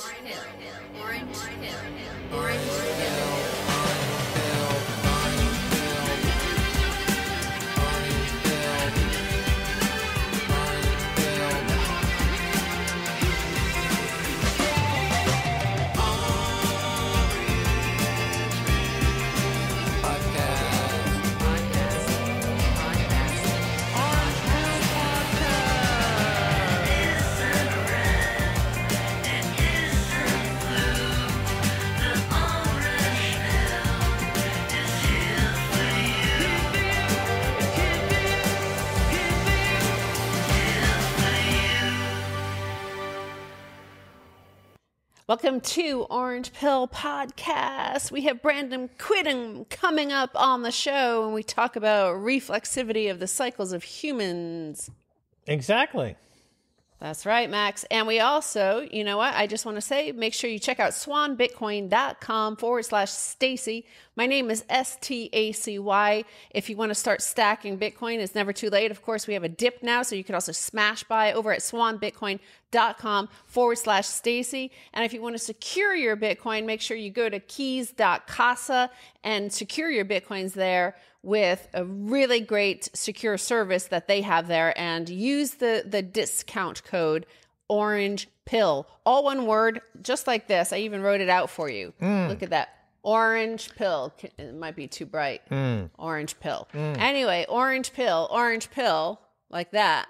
pill. Orange pill. Orange pill. Welcome to Orange Pill Podcast. We have Brandon Quittem coming up on the show, and we talk about reflexivity of the cycles of humans. Exactly. That's right, Max. And we also, you know what? I just want to say make sure you check out swanbitcoin.com forward slash Stacy. My name is S T A C Y. If you want to start stacking Bitcoin, it's never too late. Of course, we have a dip now, so you can also smash buy over at swanbitcoin.com forward slash Stacy. And if you want to secure your Bitcoin, make sure you go to keys.casa and secure your Bitcoins there with a really great secure service that they have there and use the the discount code orange pill all one word just like this. I even wrote it out for you. Look at that. Orange pill. It might be too bright. Orange pill. Anyway orange pill orange pill like that.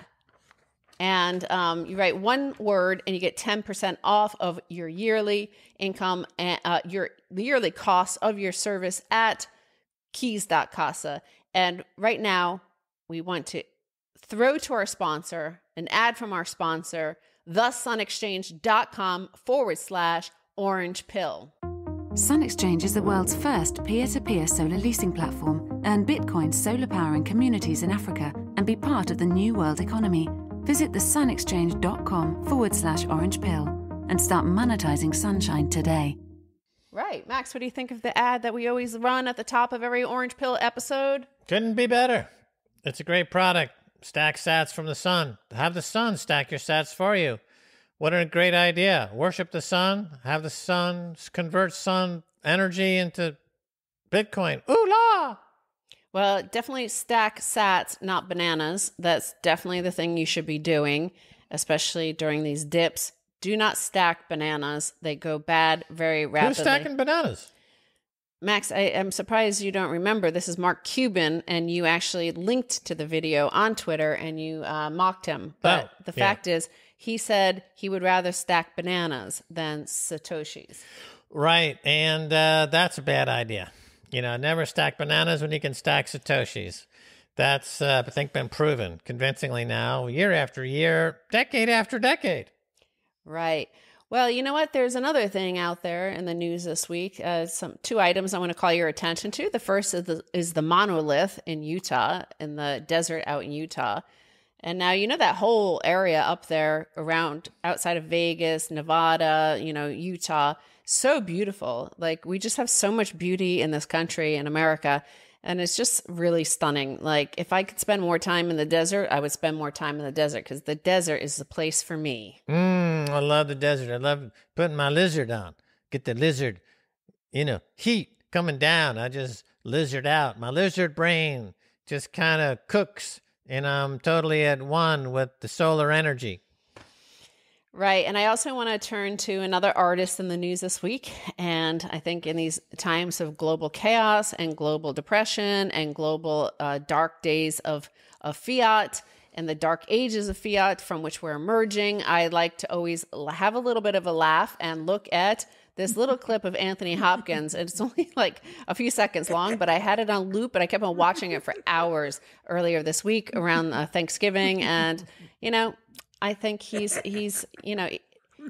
And um, you write one word and you get 10% off of your yearly income and uh, your yearly cost of your service at keys.casa and right now we want to throw to our sponsor an ad from our sponsor thesunexchange.com forward slash orange pill Sun Exchange is the world's first peer to peer solar leasing platform. Earn Bitcoin solar power in communities in Africa and be part of the new world economy. Visit thesunexchange.com forward slash orange pill and start monetizing sunshine today. Right max what do you think of the ad that we always run at the top of every orange pill episode Couldn't be better. It's a great product. Stack sats from the sun. Have the sun stack your sats for you. What a great idea. Worship the sun. Have the sun convert sun energy into Bitcoin. Ooh la! Well, definitely stack sats, not bananas. That's definitely the thing you should be doing, especially during these dips. Do not stack bananas. They go bad very rapidly. Who's stacking bananas? Max, I am surprised you don't remember. This is Mark Cuban, and you actually linked to the video on Twitter and you uh, mocked him. But Oh, the yeah. fact is, he said he would rather stack bananas than Satoshis. Right, and uh, that's a bad idea. You know, never stack bananas when you can stack satoshis. That's uh, I think been proven convincingly now, year after year, decade after decade. Right. Well, you know what? There's another thing out there in the news this week. Uh, some two items I want to call your attention to. The first is the, is the monolith in Utah, in the desert out in Utah. And now you know that whole area up there around outside of Vegas, Nevada, you know, Utah, so beautiful. Like we just have so much beauty in this country in America. And it's just really stunning. Like if I could spend more time in the desert, I would spend more time in the desert because the desert is the place for me. Mm, I love the desert. I love putting my lizard on. Get the lizard, you know, heat coming down. I just lizard out. My lizard brain just kind of cooks, and I'm totally at one with the solar energy. Right. And I also want to turn to another artist in the news this week. And I think in these times of global chaos and global depression and global uh, dark days of, of fiat and the dark ages of fiat from which we're emerging, I like to always have a little bit of a laugh and look at this little clip of Anthony Hopkins. And it's only like a few seconds long, but I had it on loop and I kept on watching it for hours earlier this week around uh, Thanksgiving. And, you know, I think he's he's you know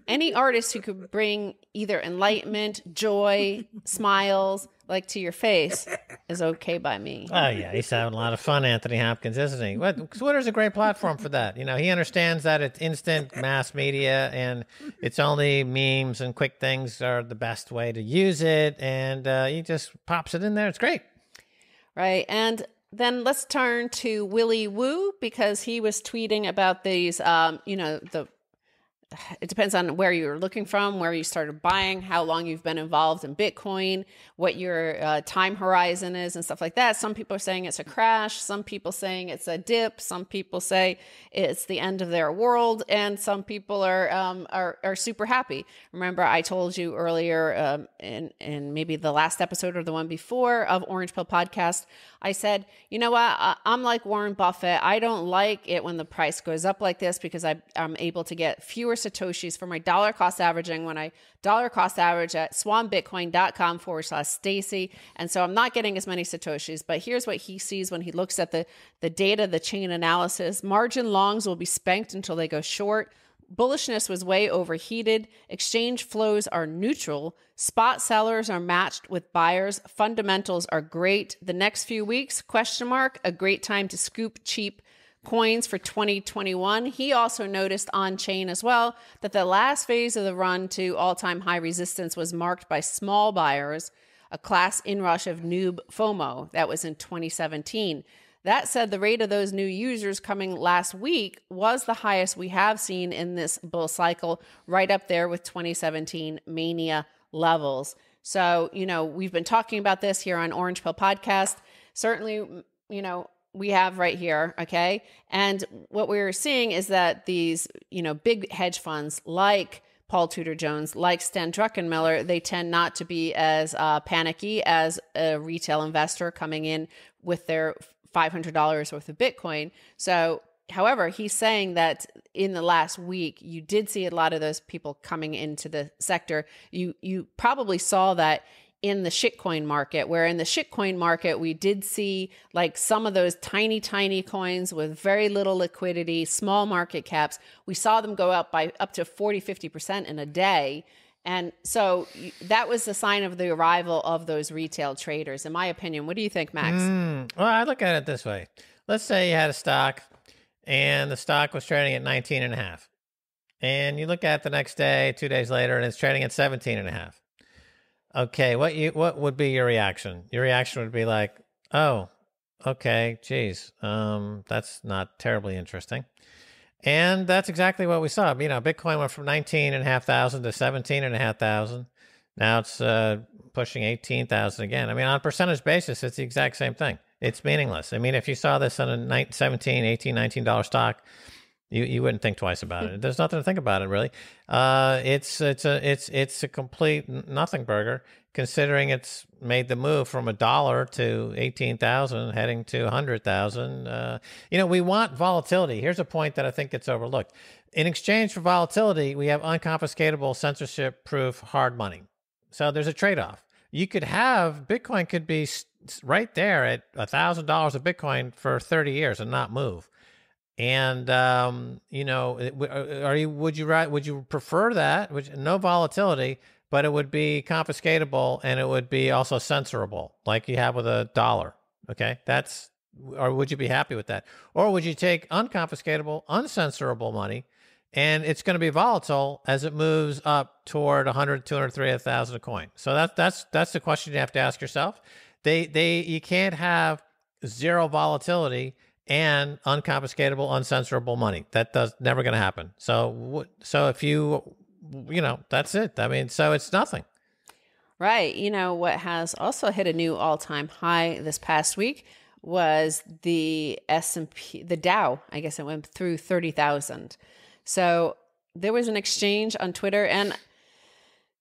any artist who could bring either enlightenment, joy, smiles like to your face is okay by me. Oh yeah, he's having a lot of fun, Anthony Hopkins, isn't he? What, Twitter's a great platform for that. You know, he understands that it's instant mass media, and it's only memes and quick things are the best way to use it, and uh, he just pops it in there. It's great. Right. And then let's turn to Willy Woo because he was tweeting about these um, you know, the it depends on where you're looking from, where you started buying, how long you've been involved in Bitcoin, what your uh, time horizon is, and stuff like that. Some people are saying it's a crash. Some people saying it's a dip. Some people say it's the end of their world, and some people are um, are, are super happy. Remember, I told you earlier um, in in maybe the last episode or the one before of Orange Pill podcast. I said, you know what? I, I'm like Warren Buffett. I don't like it when the price goes up like this because I, I'm able to get fewer Satoshis for my dollar cost averaging when I dollar cost average at swanbitcoin.com forward slash Stacy. And so I'm not getting as many Satoshis, but here's what he sees when he looks at the, the data, the chain analysis. Margin longs will be spanked until they go short. Bullishness was way overheated. Exchange flows are neutral. Spot sellers are matched with buyers. Fundamentals are great. The next few weeks, question mark, a great time to scoop cheap coins for 2021. He also noticed on chain as well that the last phase of the run to all time high resistance was marked by small buyers, a class inrush of noob FOMO. That was in 2017. That said, the rate of those new users coming last week was the highest we have seen in this bull cycle, right up there with 2017 mania levels. So, you know, we've been talking about this here on Orange Pill Podcast. Certainly, you know, we have right here, okay? And what we're seeing is that these, you know, big hedge funds like Paul Tudor Jones, like Stan Druckenmiller, they tend not to be as uh, panicky as a retail investor coming in with their $500 worth of Bitcoin. So, however, he's saying that in the last week, you did see a lot of those people coming into the sector. You you probably saw that in the shitcoin market, where in the shitcoin market, we did see like some of those tiny, tiny coins with very little liquidity, small market caps. We saw them go up by up to 40, 50% in a day. And so that was the sign of the arrival of those retail traders, in my opinion. What do you think, Max? Mm, well, I look at it this way. Let's say you had a stock and the stock was trading at 19 and a half. And you look at the next day, two days later, and it's trading at 17 and a half. Okay, what you what would be your reaction? Your reaction would be like, "Oh, okay, geez, um, that's not terribly interesting." And that's exactly what we saw. You know, Bitcoin went from nineteen and a half thousand to seventeen and a half thousand. Now it's uh, pushing eighteen thousand again. I mean, on a percentage basis, it's the exact same thing. It's meaningless. I mean, if you saw this on a 17, 18, 19 dollar stock, you you wouldn't think twice about it. There's nothing to think about it really. Uh, it's it's a it's it's a complete nothing burger considering it's made the move from a dollar to 18,000 heading to 100,000. Uh, you know, we want volatility. Here's a point that I think gets overlooked. In exchange for volatility, we have unconfiscatable censorship proof hard money. So there's a trade-off. You could have Bitcoin could be right there at $1,000 of Bitcoin for 30 years and not move. And um, you know, are you would you would you prefer that? Which no volatility, but it would be confiscatable and it would be also censorable, like you have with a dollar. Okay, that's or would you be happy with that? Or would you take unconfiscatable, uncensorable money and it's going to be volatile as it moves up toward 100, 200, 300,000 a coin? So that's that's that's the question you have to ask yourself. They they you can't have zero volatility and unconfiscatable, uncensorable money. That does never going to happen. So so if you you know, that's it. I mean, so it's nothing. Right. You know, what has also hit a new all-time high this past week was the S&P, the Dow, I guess it went through 30,000. So there was an exchange on Twitter and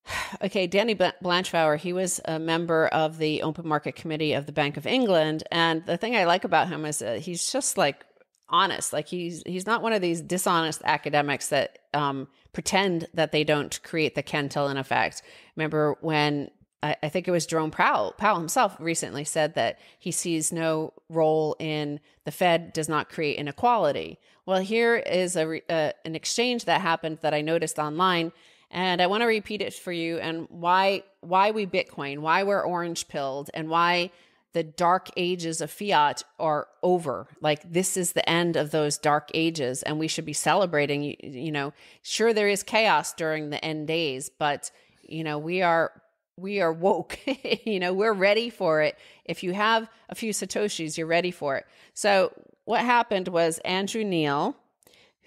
okay, Danny Blanchflower, he was a member of the Open Market Committee of the Bank of England. And the thing I like about him is that he's just like honest. Like he's he's not one of these dishonest academics that um, pretend that they don't create the Cantillon effect. Remember when I, I think it was Jerome Powell, Powell himself recently said that he sees no role in the Fed does not create inequality. Well, here is a, uh, an exchange that happened that I noticed online, and I want to repeat it for you and why why we Bitcoin, why we're orange pilled, and why the dark ages of fiat are over. Like this is the end of those dark ages, and we should be celebrating. You, you know, sure there is chaos during the end days, but you know we are we are woke. you know, we're ready for it. If you have a few satoshis, you're ready for it. So what happened was Andrew Neil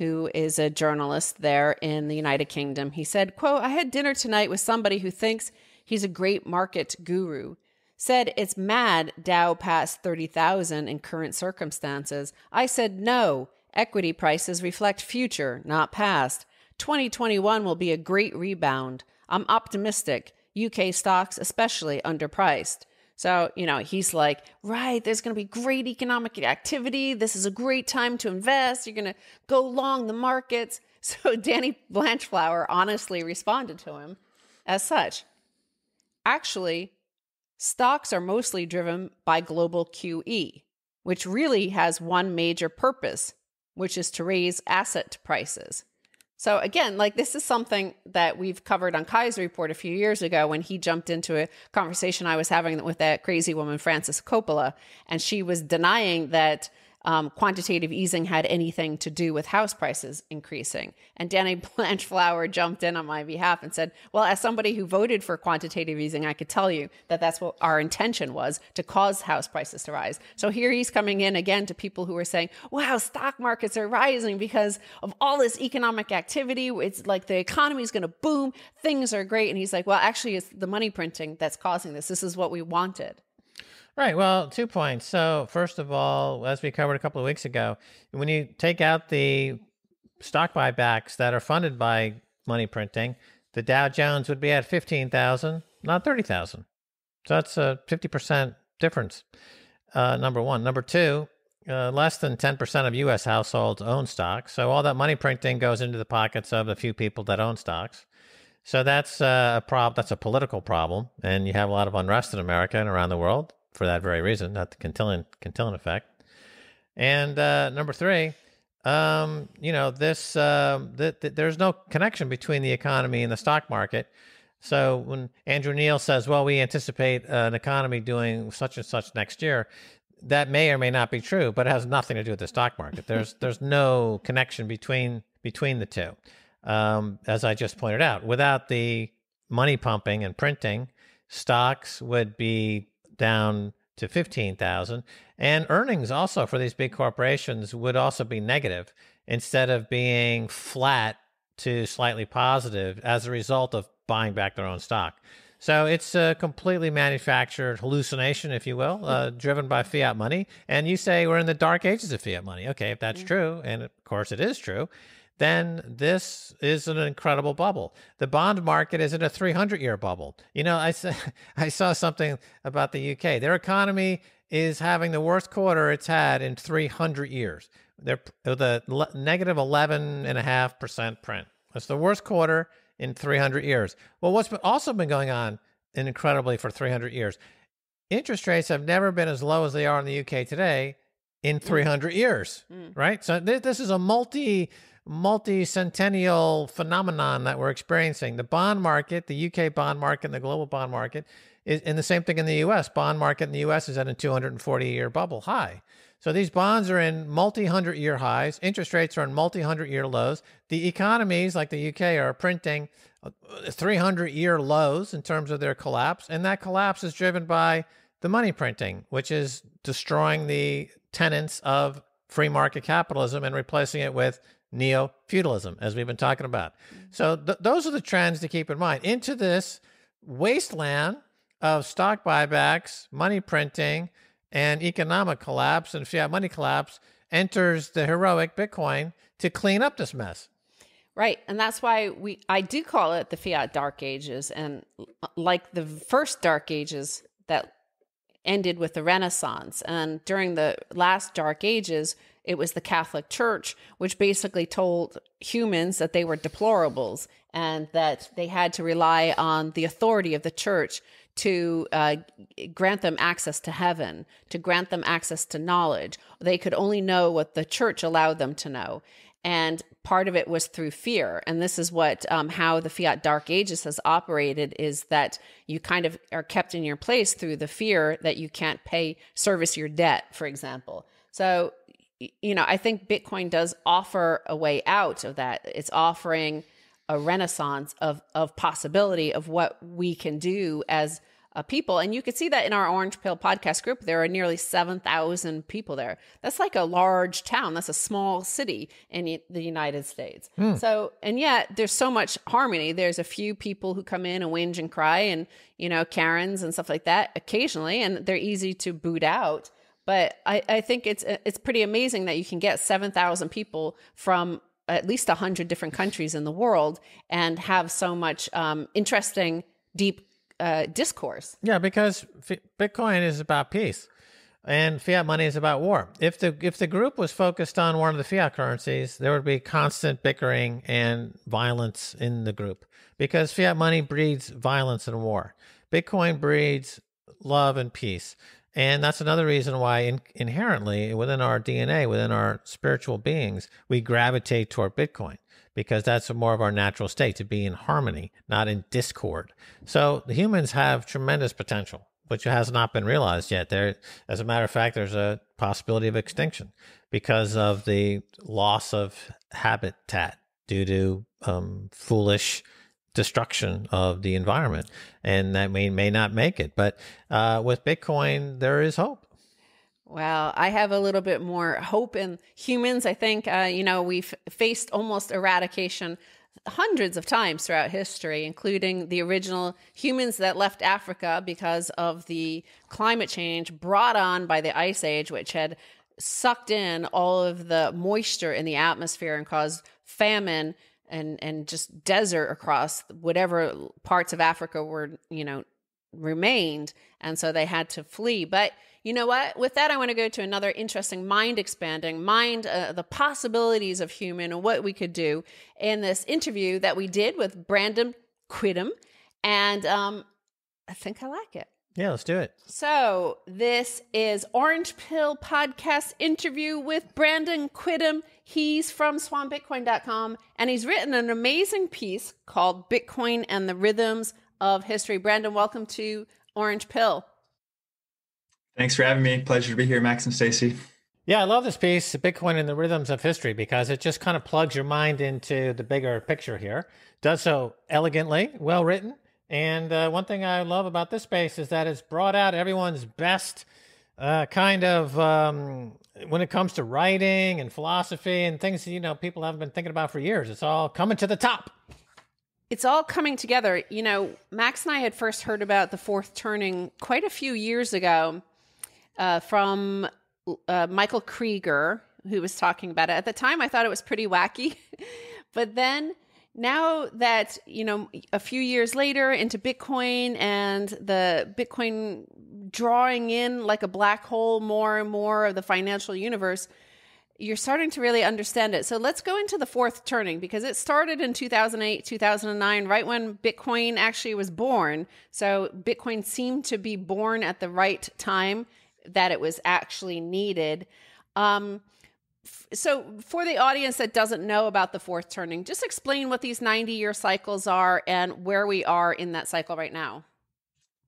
who is a journalist there in the United Kingdom. He said, quote, I had dinner tonight with somebody who thinks he's a great market guru. Said it's mad Dow passed 30,000 in current circumstances. I said no. Equity prices reflect future, not past. 2021 will be a great rebound. I'm optimistic. UK stocks especially underpriced. So, you know, he's like, right, there's going to be great economic activity. This is a great time to invest. You're going to go long the markets. So, Danny Blanchflower honestly responded to him as such. Actually, stocks are mostly driven by global QE, which really has one major purpose, which is to raise asset prices. So again, like this is something that we've covered on Keiser Report a few years ago when he jumped into a conversation I was having with that crazy woman Frances Coppola, and she was denying that um, quantitative easing had anything to do with house prices increasing. And Danny Blanchflower jumped in on my behalf and said, Well, as somebody who voted for quantitative easing, I could tell you that that's what our intention was to cause house prices to rise. So here he's coming in again to people who are saying, Wow, stock markets are rising because of all this economic activity. It's like the economy is going to boom, things are great. And he's like, Well, actually, it's the money printing that's causing this. This is what we wanted. Right. Well, two points. So, first of all, as we covered a couple of weeks ago, when you take out the stock buybacks that are funded by money printing, the Dow Jones would be at 15,000, not 30,000. So that's a 50% difference. Uh, number one. Number two, uh, less than 10% of U.S. households own stocks. So all that money printing goes into the pockets of the few people that own stocks. So that's uh, a problem. That's a political problem, and you have a lot of unrest in America and around the world for that very reason, not the Cantillon Cantillon effect. And uh, number three, um, you know, this uh, th- th- there's no connection between the economy and the stock market. So when Andrew Neil says, "Well, we anticipate an economy doing such and such next year," that may or may not be true, but it has nothing to do with the stock market. There's there's no connection between between the two. Um, as I just pointed out, without the money pumping and printing, stocks would be down to 15,000 and earnings also for these big corporations would also be negative instead of being flat to slightly positive as a result of buying back their own stock. So it's a completely manufactured hallucination, if you will, uh, driven by fiat money. And you say we're in the dark ages of fiat money. Okay, if that's true, and of course it is true, then this is an incredible bubble. The bond market is in a 300 year bubble. You know, I, I saw something about the UK. Their economy is having the worst quarter it's had in 300 years. They're the negative 11.5% print. That's the worst quarter in 300 years. Well, what's also been going on incredibly for 300 years? Interest rates have never been as low as they are in the UK today in 300 years, mm. right? So th- this is a multi multi-centennial phenomenon that we're experiencing. The bond market, the UK bond market, and the global bond market, is, and the same thing in the US. Bond market in the US is at a 240-year bubble high. So these bonds are in multi-hundred year highs. Interest rates are in multi-hundred year lows. The economies like the UK are printing uh, 300-year lows in terms of their collapse, and that collapse is driven by the money printing, which is destroying the tenets of free market capitalism and replacing it with neo feudalism, as we've been talking about. Mm-hmm. So, th- those are the trends to keep in mind. Into this wasteland of stock buybacks, money printing, and economic collapse and fiat money collapse enters the heroic Bitcoin to clean up this mess. Right. And that's why we I do call it the fiat dark ages and like the first dark ages that ended with the renaissance and during the last dark ages it was the Catholic Church, which basically told humans that they were deplorables and that they had to rely on the authority of the church to uh, grant them access to heaven, to grant them access to knowledge. They could only know what the church allowed them to know. And part of it was through fear. And this is what, um, how the fiat dark ages has operated is that you kind of are kept in your place through the fear that you can't pay, service your debt, for example. So you know, I think Bitcoin does offer a way out of that. It's offering a renaissance of of possibility of what we can do as uh, people. And you could see that in our Orange Pill podcast group. There are nearly 7,000 people there. That's like a large town. That's a small city in the United States. So, and yet there's so much harmony. There's a few people who come in and whinge and cry and, you know, Karens and stuff like that occasionally, and they're easy to boot out. But I, I think it's it's pretty amazing that you can get 7,000 people from at least 100 different countries in the world and have so much um, interesting, deep uh, discourse. Yeah, because f- Bitcoin is about peace, and fiat money is about war. If the if the group was focused on one of the fiat currencies, there would be constant bickering and violence in the group because fiat money breeds violence and war. Bitcoin breeds love and peace. And that's another reason why, in, inherently, within our DNA, within our spiritual beings, we gravitate toward Bitcoin because that's more of our natural state to be in harmony, not in discord. So the humans have tremendous potential, which has not been realized yet. There, as a matter of fact, there's a possibility of extinction because of the loss of habitat due to um, foolish destruction of the environment, and that may may not make it. But uh, with Bitcoin, there is hope. Well, I have a little bit more hope in humans. I think, uh, you know, we've faced almost eradication hundreds of times throughout history, including the original humans that left Africa because of the climate change brought on by the Ice Age, which had sucked in all of the moisture in the atmosphere and caused famine and and just desert across whatever parts of Africa were, you know, remained and so they had to flee. But you know what? With that I want to go to another interesting mind expanding, mind uh, the possibilities of human and what we could do in this interview that we did with Brandon Quittem and um I think I like it. Yeah, let's do it. So, this is Orange Pill Podcast interview with Brandon Quittem. He's from swanbitcoin.com and he's written an amazing piece called Bitcoin and the Rhythms of History. Brandon, welcome to Orange Pill. Thanks for having me. Pleasure to be here, Max and Stacy. Yeah, I love this piece, Bitcoin and the Rhythms of History, because it just kind of plugs your mind into the bigger picture here. Does so elegantly, well written. And uh, one thing I love about this space is that it's brought out everyone's best uh, kind of um, when it comes to writing and philosophy and things you know people haven't been thinking about for years. It's all coming to the top. It's all coming together. You know, Max and I had first heard about the fourth turning quite a few years ago uh, from uh, Michael Krieger, who was talking about it. At the time, I thought it was pretty wacky. but then now that, you know, a few years later into Bitcoin and the Bitcoin drawing in like a black hole more and more of the financial universe, you're starting to really understand it. So let's go into the fourth turning because it started in 2008, 2009, right when Bitcoin actually was born. So Bitcoin seemed to be born at the right time that it was actually needed. Um, so, for the audience that doesn't know about the fourth turning, just explain what these 90 year cycles are and where we are in that cycle right now.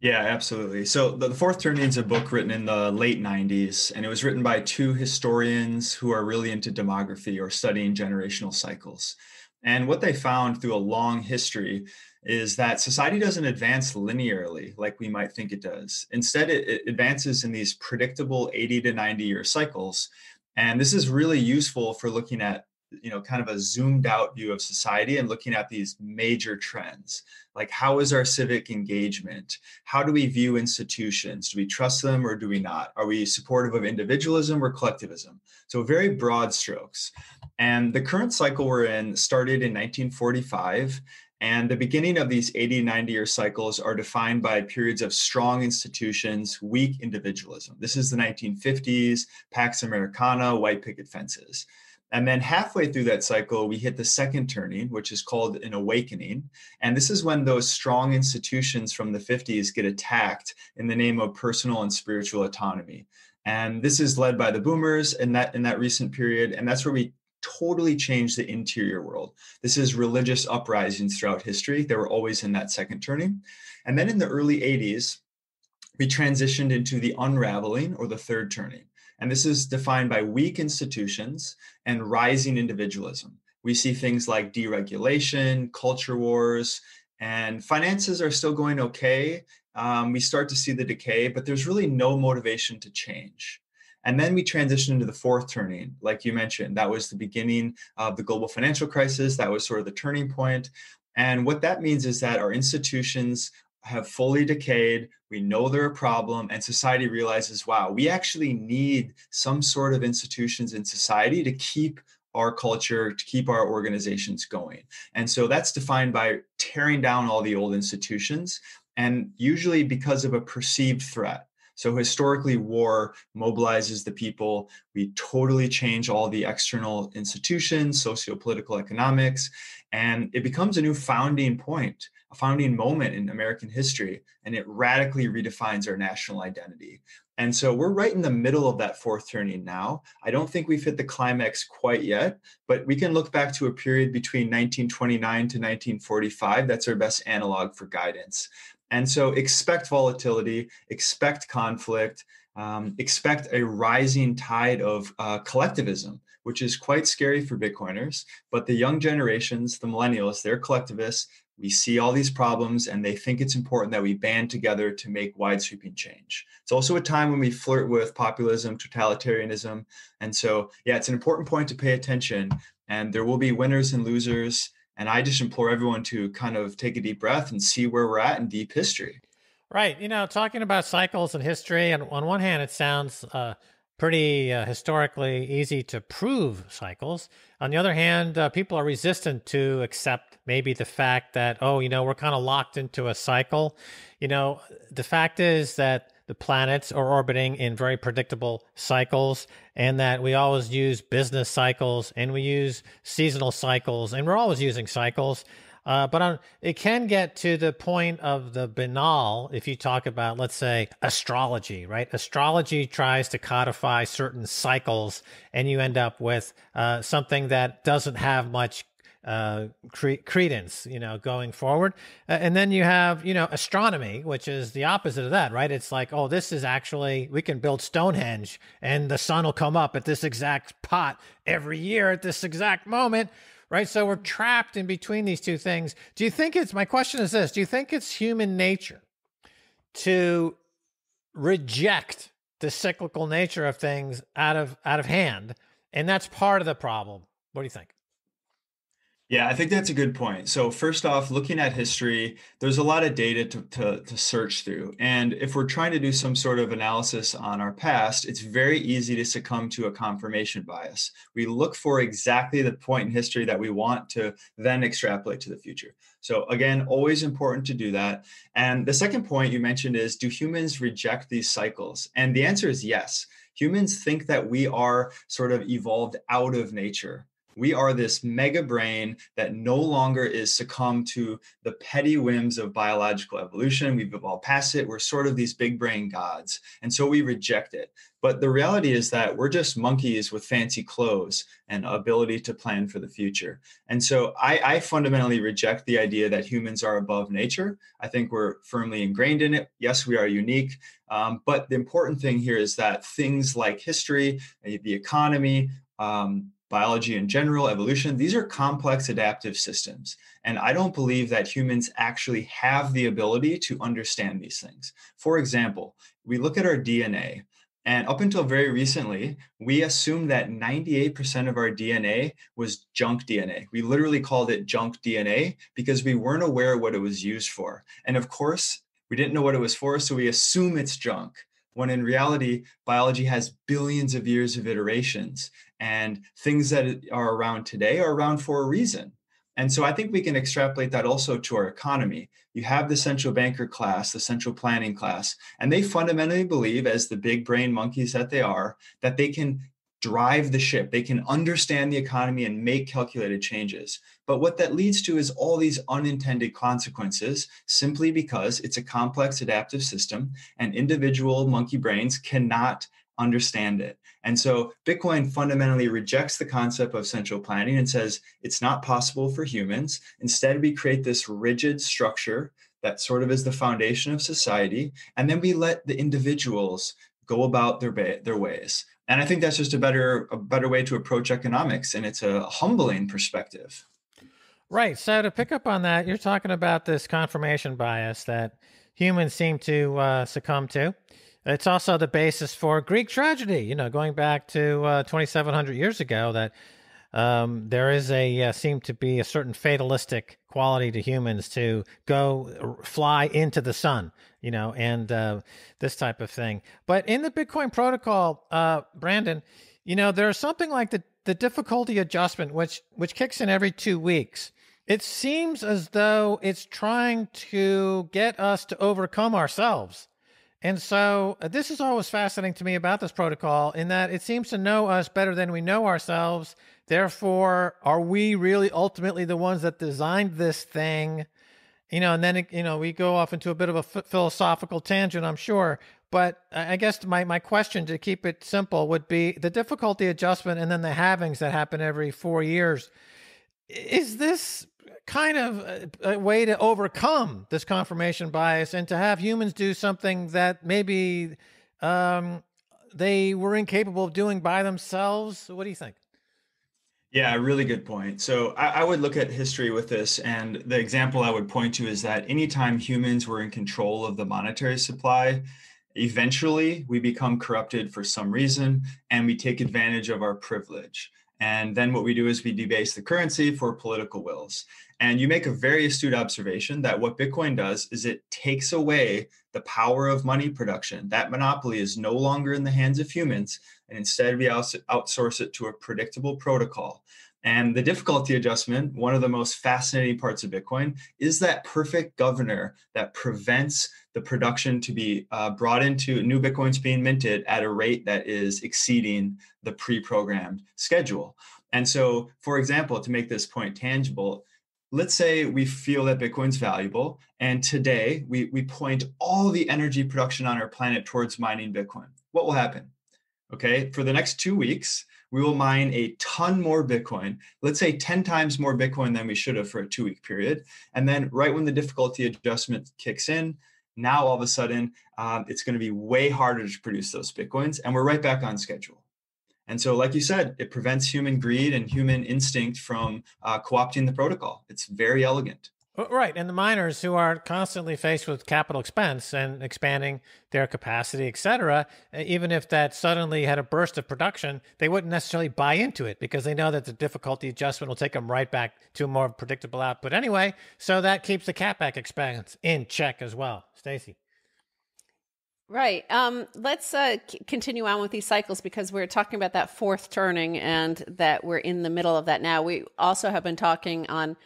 Yeah, absolutely. So the, Fourth Turning is a book written in the late 90s, and it was written by two historians who are really into demography or studying generational cycles. And what they found through a long history is that society doesn't advance linearly like we might think it does. Instead, it, it advances in these predictable 80 to 90 year cycles. And this is really useful for looking at you know kind of a zoomed out view of society and looking at these major trends. Like how is our civic engagement? How do we view institutions? Do we trust them or do we not? Are we supportive of individualism or collectivism? So very broad strokes. And the current cycle we're in started in 1945 and the beginning of these 80 90 year cycles are defined by periods of strong institutions, weak individualism. This is the 1950s, Pax Americana, white picket fences. And then halfway through that cycle, we hit the second turning, which is called an awakening. And this is when those strong institutions from the 50s get attacked in the name of personal and spiritual autonomy. And this is led by the boomers in that in that recent period. And that's where we totally changed the interior world. This is religious uprisings throughout history. They were always in that second turning. And then in the early 80s, we transitioned into the unraveling or the third turning. And this is defined by weak institutions and rising individualism. We see things like deregulation, culture wars, and finances are still going okay. Um, we start to see the decay, but there's really no motivation to change. And then we transition into the fourth turning, like you mentioned. That was the beginning of the global financial crisis. That was sort of the turning point. And what that means is that our institutions have fully decayed. We know they're a problem, and society realizes, wow, we actually need some sort of institutions in society to keep our culture, to keep our organizations going. And so that's defined by tearing down all the old institutions, and usually because of a perceived threat. So historically, war mobilizes the people. We totally change all the external institutions, socio-political economics, and it becomes a new founding point, a founding moment in American history, and it radically redefines our national identity. And so we're right in the middle of that fourth turning now. I don't think we've hit the climax quite yet, but we can look back to a period between 1929 to 1945. That's our best analog for guidance. And so expect volatility, expect conflict, um, expect a rising tide of uh, collectivism, which is quite scary for Bitcoiners. But the young generations, the millennials, they're collectivists. We see all these problems and they think it's important that we band together to make wide sweeping change. It's also a time when we flirt with populism, totalitarianism. And so, yeah, it's an important point to pay attention. And there will be winners and losers. And I just implore everyone to kind of take a deep breath and see where we're at in deep history. Right. You know, talking about cycles and history, and on one hand, it sounds uh, pretty uh, historically easy to prove cycles. On the other hand, uh, people are resistant to accept maybe the fact that, oh, you know, we're kind of locked into a cycle. You know, the fact is that the planets are orbiting in very predictable cycles and that we always use business cycles and we use seasonal cycles and we're always using cycles. Uh, but on, it can get to the point of the banal if you talk about, let's say, astrology, right? Astrology tries to codify certain cycles, and you end up with uh, something that doesn't have much uh, cre- credence, you know, going forward. Uh, and then you have, you know, astronomy, which is the opposite of that, right? It's like, oh, this is actually, we can build Stonehenge and the sun will come up at this exact pot every year at this exact moment, right? So we're trapped in between these two things. Do you think it's, my question is this, do you think it's human nature to reject the cyclical nature of things out of, out of hand? And that's part of the problem. What do you think? Yeah, I think that's a good point. So, first off, looking at history, there's a lot of data to, to, to, search through. And if we're trying to do some sort of analysis on our past, it's very easy to succumb to a confirmation bias. We look for exactly the point in history that we want to then extrapolate to the future. So, again, always important to do that. And the second point you mentioned is do humans reject these cycles? And the answer is yes. Humans think that we are sort of evolved out of nature we are this mega brain that no longer is succumbed to the petty whims of biological evolution. We've evolved past it. We're sort of these big brain gods. And so we reject it. But the reality is that we're just monkeys with fancy clothes and ability to plan for the future. And so I, I fundamentally reject the idea that humans are above nature. I think we're firmly ingrained in it. Yes, we are unique. Um, but the important thing here is that things like history, the economy, um, biology in general, evolution, these are complex adaptive systems. And I don't believe that humans actually have the ability to understand these things. For example, we look at our DNA, and up until very recently, we assumed that 98% of our DNA was junk DNA. We literally called it junk DNA because we weren't aware what it was used for. And of course, we didn't know what it was for, so we assume it's junk when in reality, biology has billions of years of iterations and things that are around today are around for a reason. And so I think we can extrapolate that also to our economy. You have the central banker class, the central planning class, and they fundamentally believe, as the big brain monkeys that they are, that they can drive the ship. They can understand the economy and make calculated changes. But what that leads to is all these unintended consequences simply because it's a complex adaptive system and individual monkey brains cannot understand it. And so Bitcoin fundamentally rejects the concept of central planning and says it's not possible for humans. Instead, we create this rigid structure that sort of is the foundation of society. And then we let the individuals go about their, ba- their ways and i think that's just a better a better way to approach economics and it's a humbling perspective Right. So to pick up on that, you're talking about this confirmation bias that humans seem to uh, succumb to. It's also the basis for Greek tragedy. You know, going back to uh, 2,700 years ago, that um, there is a uh, seem to be a certain fatalistic quality to humans to go fly into the sun. You know, and uh, this type of thing. But in the Bitcoin protocol, uh, Brandon, you know, there's something like the the difficulty adjustment, which which kicks in every two weeks. It seems as though it's trying to get us to overcome ourselves. And so uh, this is always fascinating to me about this protocol in that it seems to know us better than we know ourselves. Therefore, are we really ultimately the ones that designed this thing? You know, and then, it, you know, we go off into a bit of a philosophical tangent, I'm sure. But I guess my, my question to keep it simple would be the difficulty adjustment and then the halvings that happen every four years. Is this kind of a, a, way to overcome this confirmation bias and to have humans do something that maybe um, they were incapable of doing by themselves. What do you think? Yeah, really good point. So I, I, would look at history with this, and the example I would point to is that anytime humans were in control of the monetary supply, eventually we become corrupted for some reason and we take advantage of our privilege. And then what we do is we debase the currency for political wills. And you make a very astute observation that what Bitcoin does is it takes away the power of money production. That monopoly is no longer in the hands of humans, and instead we outsource it to a predictable protocol. And the difficulty adjustment, one of the most fascinating parts of Bitcoin, is that perfect governor that prevents the production to be uh, brought into new Bitcoins being minted at a rate that is exceeding the pre programmed schedule. And so, for example, to make this point tangible, let's say we feel that Bitcoin's valuable, and today we, we point all the energy production on our planet towards mining Bitcoin. What will happen? Okay, for the next two weeks, we will mine a ton more Bitcoin, let's say 10 times more Bitcoin than we should have for a two week period. And then, right when the difficulty adjustment kicks in, now all of a sudden, um, it's going to be way harder to produce those Bitcoins, and we're right back on schedule. And so, like you said, it prevents human greed and human instinct from uh, co opting the protocol. It's very elegant. Right. And the miners who are constantly faced with capital expense and expanding their capacity, et cetera, even if that suddenly had a burst of production, they wouldn't necessarily buy into it because they know that the difficulty adjustment will take them right back to a more predictable output anyway. So that keeps the CapEx expense in check as well. Stacy. Right. Um, let's uh, continue on with these cycles because we're talking about that fourth turning and that we're in the middle of that now. We also have been talking on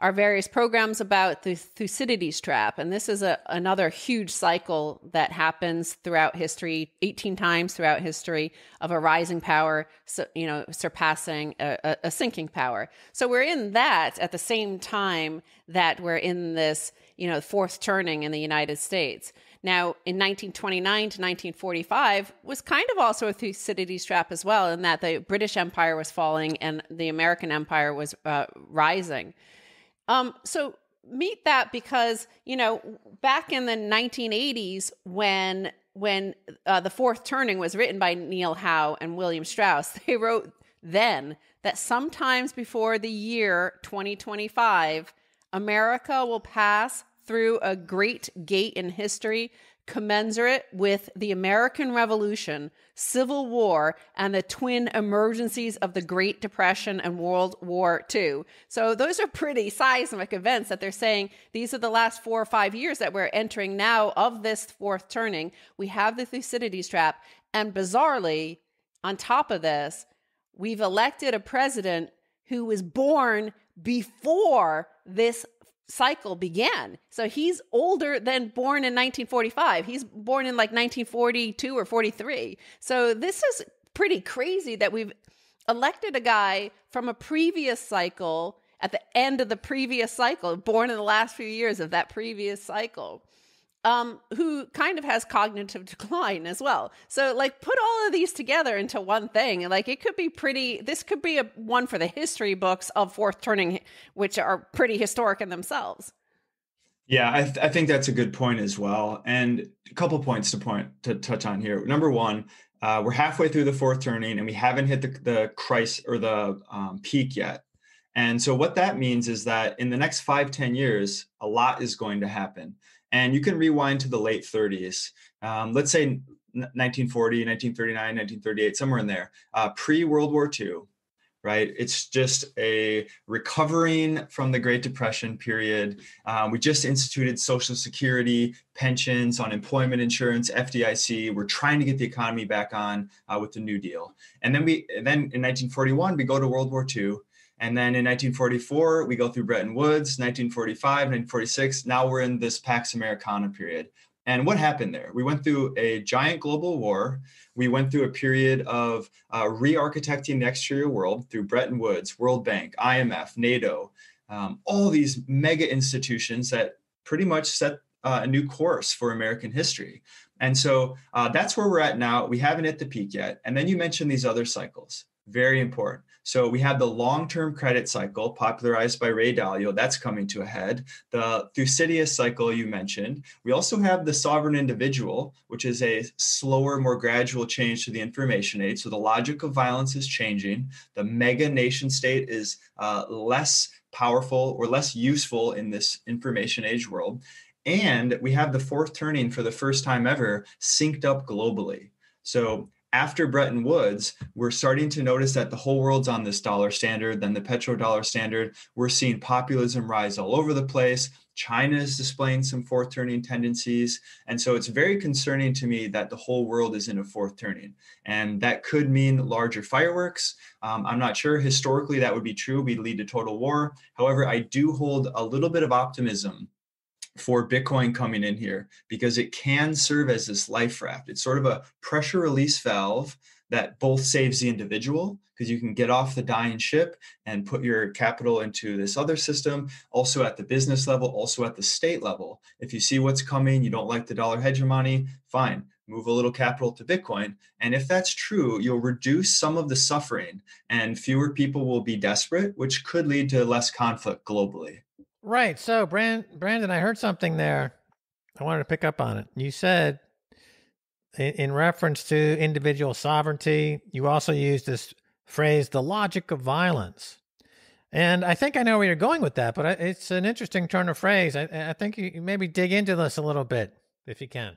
our various programs about the Thucydides trap. And this is a, another huge cycle that happens throughout history, 18 times throughout history of a rising power, you know, surpassing a, a, a sinking power. So we're in that at the same time that we're in this, you know, fourth turning in the United States. Now, in 1929 to 1945 was kind of also a Thucydides trap as well, in that the British Empire was falling and the American Empire was uh, rising. Um, so meet that because you know back in the 1980s when when uh, the fourth turning was written by Neil Howe and William Strauss, they wrote then that sometimes before the year 2025, America will pass through a great gate in history commensurate with the American Revolution, Civil War, and the twin emergencies of the Great Depression and World War II. So those are pretty seismic events that they're saying these are the last four or five years that we're entering now of this fourth turning. We have the Thucydides trap. And bizarrely, on top of this, we've elected a president who was born before this cycle began. So he's older than born in 1945. He's born in like 1942 or 43. So this is pretty crazy that we've elected a guy from a previous cycle at the end of the previous cycle, born in the last few years of that previous cycle um, who kind of has cognitive decline as well. So, like, put all of these together into one thing. Like, it could be pretty, this could be a one for the history books of fourth turning, which are pretty historic in themselves. Yeah, I, th- I think that's a good point as well. And a couple points to point to touch on here. Number one, uh, we're halfway through the fourth turning and we haven't hit the, the crisis or the um, peak yet. And so what that means is that in the next five, 10 years, a lot is going to happen. And you can rewind to the late 30s. Um, let's say 1940, 1939, 1938, somewhere in there, uh, pre World War II, right? It's just a recovering from the Great Depression period. Um, we just instituted Social Security, pensions, unemployment insurance, FDIC. We're trying to get the economy back on uh, with the New Deal. And then we, then in 1941, we go to World War II. And then in 1944, we go through Bretton Woods, 1945, 1946. Now we're in this Pax Americana period. And what happened there? We went through a giant global war. We went through a period of uh, re architecting the exterior world through Bretton Woods, World Bank, IMF, NATO, um, all these mega institutions that pretty much set uh, a new course for American history. And so uh, that's where we're at now. We haven't hit the peak yet. And then you mentioned these other cycles, very important. So we have the long-term credit cycle popularized by Ray Dalio. That's coming to a head. The Thucydides cycle you mentioned. We also have the sovereign individual, which is a slower, more gradual change to the information age. So the logic of violence is changing. The mega nation state is uh, less powerful or less useful in this information age world. And we have the fourth turning for the first time ever synced up globally. So after Bretton Woods, we're starting to notice that the whole world's on this dollar standard, then the petrodollar standard. We're seeing populism rise all over the place. China is displaying some fourth turning tendencies. And so it's very concerning to me that the whole world is in a fourth turning. And that could mean larger fireworks. Um, I'm not sure. Historically, that would be true. We'd lead to total war. However, I do hold a little bit of optimism for Bitcoin coming in here because it can serve as this life raft. It's sort of a pressure release valve that both saves the individual because you can get off the dying ship and put your capital into this other system, also at the business level, also at the state level. If you see what's coming, you don't like the dollar hegemony, fine, move a little capital to Bitcoin. And if that's true, you'll reduce some of the suffering and fewer people will be desperate, which could lead to less conflict globally. Right. So, Brand, Brandon, I heard something there. I wanted to pick up on it. You said, in, in reference to individual sovereignty, you also used this phrase, the logic of violence. And I think I know where you're going with that, but uh, it's an interesting turn of phrase. I, I think you maybe dig into this a little bit if you can.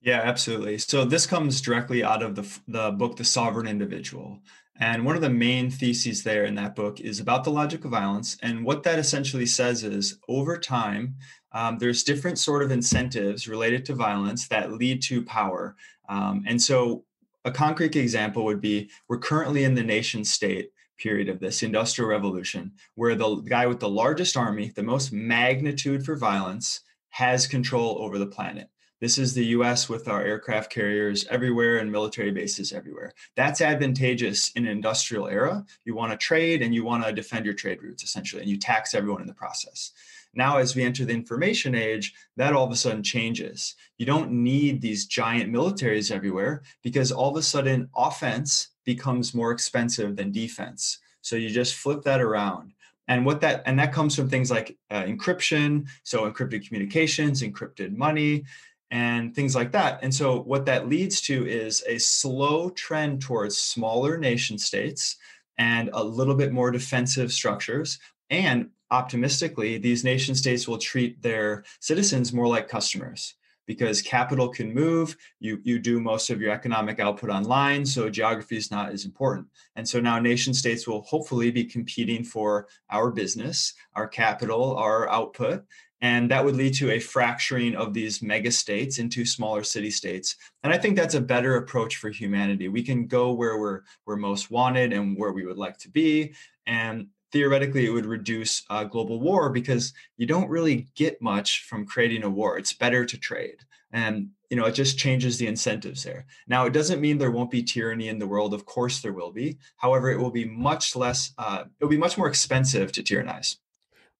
Yeah, absolutely. So this comes directly out of the, the book, The Sovereign Individual. And one of the main theses there in that book is about the logic of violence. And what that essentially says is over time, um, there's different sort of incentives related to violence that lead to power. Um, and so a concrete example would be we're currently in the nation state period of this industrial revolution, where the guy with the largest army, the most magnitude for violence, has control over the planet. This is the US with our aircraft carriers everywhere and military bases everywhere. That's advantageous in an industrial era. You want to trade and you want to defend your trade routes essentially, and you tax everyone in the process. Now, as we enter the information age, that all of a sudden changes. You don't need these giant militaries everywhere because all of a sudden offense becomes more expensive than defense. So you just flip that around and what that and that comes from things like uh, encryption so encrypted communications encrypted money and things like that. And so, what that leads to is a slow trend towards smaller nation states and a little bit more defensive structures. And optimistically, these nation states will treat their citizens more like customers because capital can move. You, you do most of your economic output online, so geography is not as important. And so now nation states will hopefully be competing for our business, our capital, our output. And that would lead to a fracturing of these mega states into smaller city states. And I think that's a better approach for humanity. We can go where we're, we're most wanted and where we would like to be. And theoretically, it would reduce uh, global war because you don't really get much from creating a war. It's better to trade. And you know, it just changes the incentives there. Now, it doesn't mean there won't be tyranny in the world. Of course, there will be. However, it will be much less. Uh, it will be much more expensive to tyrannize.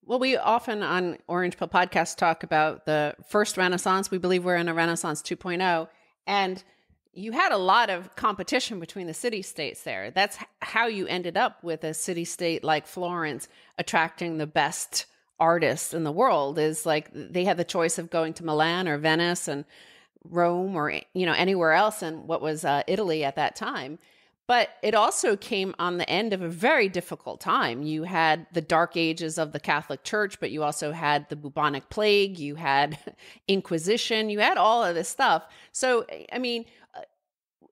Well, we often on Orange Pill podcast talk about the first Renaissance. We believe we're in a Renaissance 2.0. And you had a lot of competition between the city states there. That's how you ended up with a city state like Florence attracting the best artists in the world is like they had the choice of going to Milan or Venice and Rome or you know anywhere else in what was uh, Italy at that time But it also came on the end of a very difficult time. You had the dark ages of the Catholic Church, but you also had the bubonic plague, you had Inquisition, you had all of this stuff. So, I mean, uh,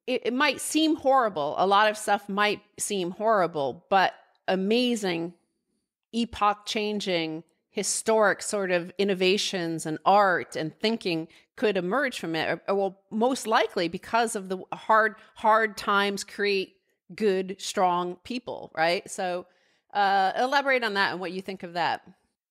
it, it might seem horrible. A lot of stuff might seem horrible, but amazing, epoch changing, historic sort of innovations and art and thinking could emerge from it or, well most likely because of the hard hard times create good strong people right so uh, elaborate on that and what you think of that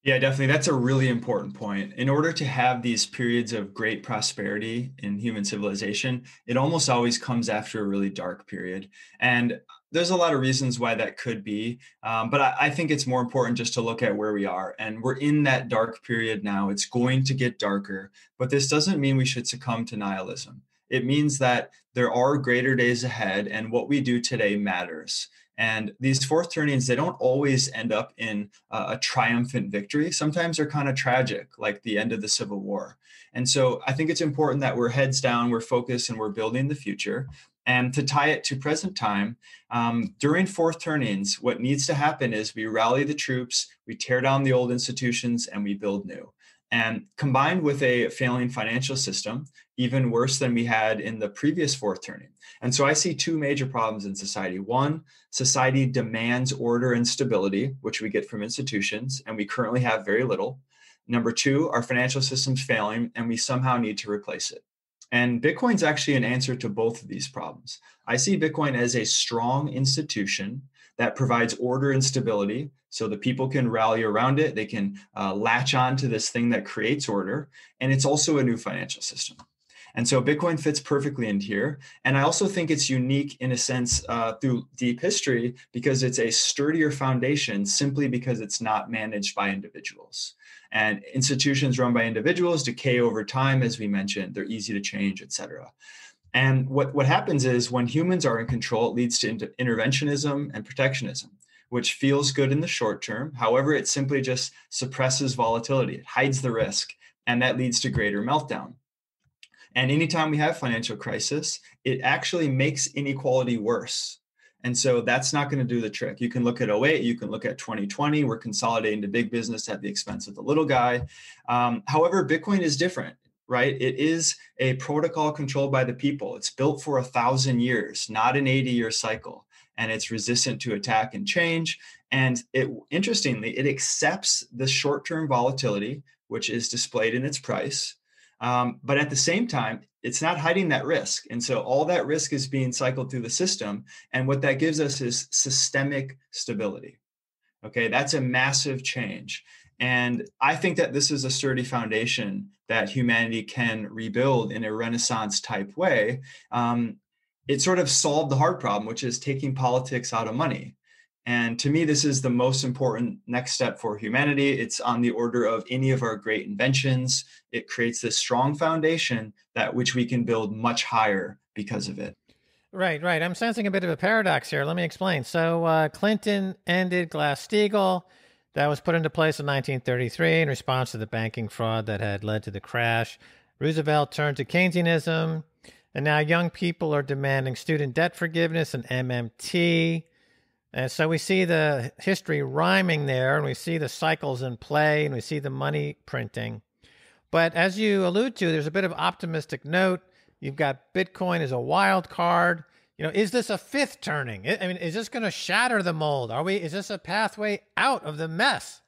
yeah, definitely. That's a really important point. In order to have these periods of great prosperity in human civilization, it almost always comes after a really dark period. And there's a lot of reasons why that could be. Um, but I, I, think it's more important just to look at where we are. And we're in that dark period now. It's going to get darker. But this doesn't mean we should succumb to nihilism. It means that there are greater days ahead, and what we do today matters. And these fourth turnings, they don't always end up in a triumphant victory. Sometimes they're kind of tragic, like the end of the Civil War. And so I think it's important that we're heads down, we're focused, and we're building the future. And to tie it to present time, um, during fourth turnings, what needs to happen is we rally the troops, we tear down the old institutions, and we build new. And combined with a failing financial system, even worse than we had in the previous fourth turning. And so I see two major problems in society. One, society demands order and stability, which we get from institutions, and we currently have very little. Number two, our financial system's failing, and we somehow need to replace it. And Bitcoin's actually an answer to both of these problems. I see Bitcoin as a strong institution that provides order and stability so the people can rally around it. They can uh, latch on to this thing that creates order. And it's also a new financial system. And so Bitcoin fits perfectly in here. And I also think it's unique in a sense uh, through deep history because it's a sturdier foundation simply because it's not managed by individuals. And institutions run by individuals decay over time, as we mentioned, they're easy to change, et cetera. And what, what happens is when humans are in control, it leads to inter- interventionism and protectionism, which feels good in the short term. However, it simply just suppresses volatility, it hides the risk, and that leads to greater meltdown. And anytime we have financial crisis, it actually makes inequality worse. And so that's not going to do the trick. You can look at 08, you can look at 2020. We're consolidating to big business at the expense of the little guy. Um, however, Bitcoin is different, right? It is a protocol controlled by the people. It's built for a thousand years, not an 80 year cycle. And it's resistant to attack and change. And it interestingly, it accepts the short term volatility, which is displayed in its price. Um, but at the same time, it's not hiding that risk. And so all that risk is being cycled through the system. And what that gives us is systemic stability. Okay, that's a massive change. And I think that this is a sturdy foundation that humanity can rebuild in a Renaissance type way. Um, it sort of solved the hard problem, which is taking politics out of money. And to me, this is the most important next step for humanity. It's on the order of any of our great inventions. It creates this strong foundation that which we can build much higher because of it. Right, right. I'm sensing a bit of a paradox here. Let me explain. So, uh, Clinton ended Glass Steagall. That was put into place in 1933 in response to the banking fraud that had led to the crash. Roosevelt turned to Keynesianism, and now young people are demanding student debt forgiveness and MMT. And so we see the history rhyming there, and we see the cycles in play, and we see the money printing. But as you allude to, there's a bit of optimistic note. You've got Bitcoin as a wild card. You know, is this a fifth turning? I mean, is this going to shatter the mold? Are we? Is this a pathway out of the mess?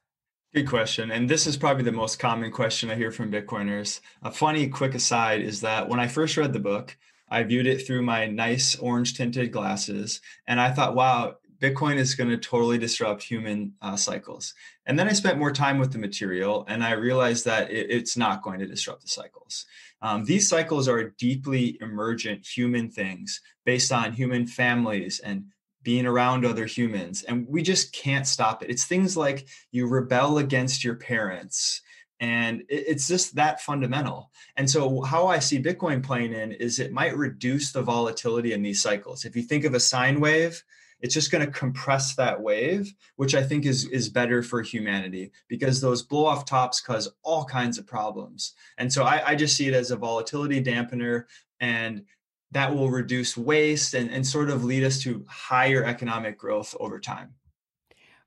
Good question. And this is probably the most common question I hear from Bitcoiners. A funny quick aside is that when I first read the book, I viewed it through my nice orange tinted glasses. And I thought, wow, Bitcoin is going to totally disrupt human uh, cycles. And then I spent more time with the material and I realized that it, it's not going to disrupt the cycles. Um, these cycles are deeply emergent human things based on human families and being around other humans. And we just can't stop it. It's things like you rebel against your parents. And it's just that fundamental. And so, how I see Bitcoin playing in is it might reduce the volatility in these cycles. If you think of a sine wave, it's just going to compress that wave which i think is is better for humanity because those blow off tops cause all kinds of problems and so I, I just see it as a volatility dampener and that will reduce waste and, and sort of lead us to higher economic growth over time.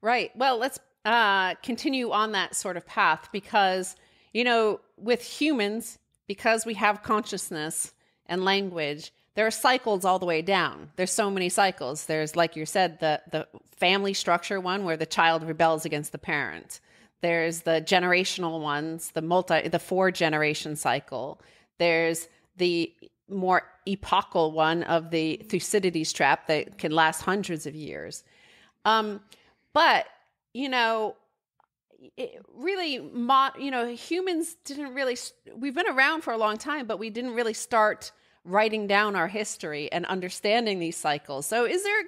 Right. Well, let's uh, continue on that sort of path because, you know, with humans, because we have consciousness and language, there are cycles all the way down. There's so many cycles. There's, like you said, the the family structure one where the child rebels against the parent. There's the generational ones, the multi, the four generation cycle. There's the more epochal one of the Thucydides trap that can last hundreds of years. Um, but you know, it really, mo- you know, humans didn't really. We've been around for a long time, but we didn't really start writing down our history and understanding these cycles. So is there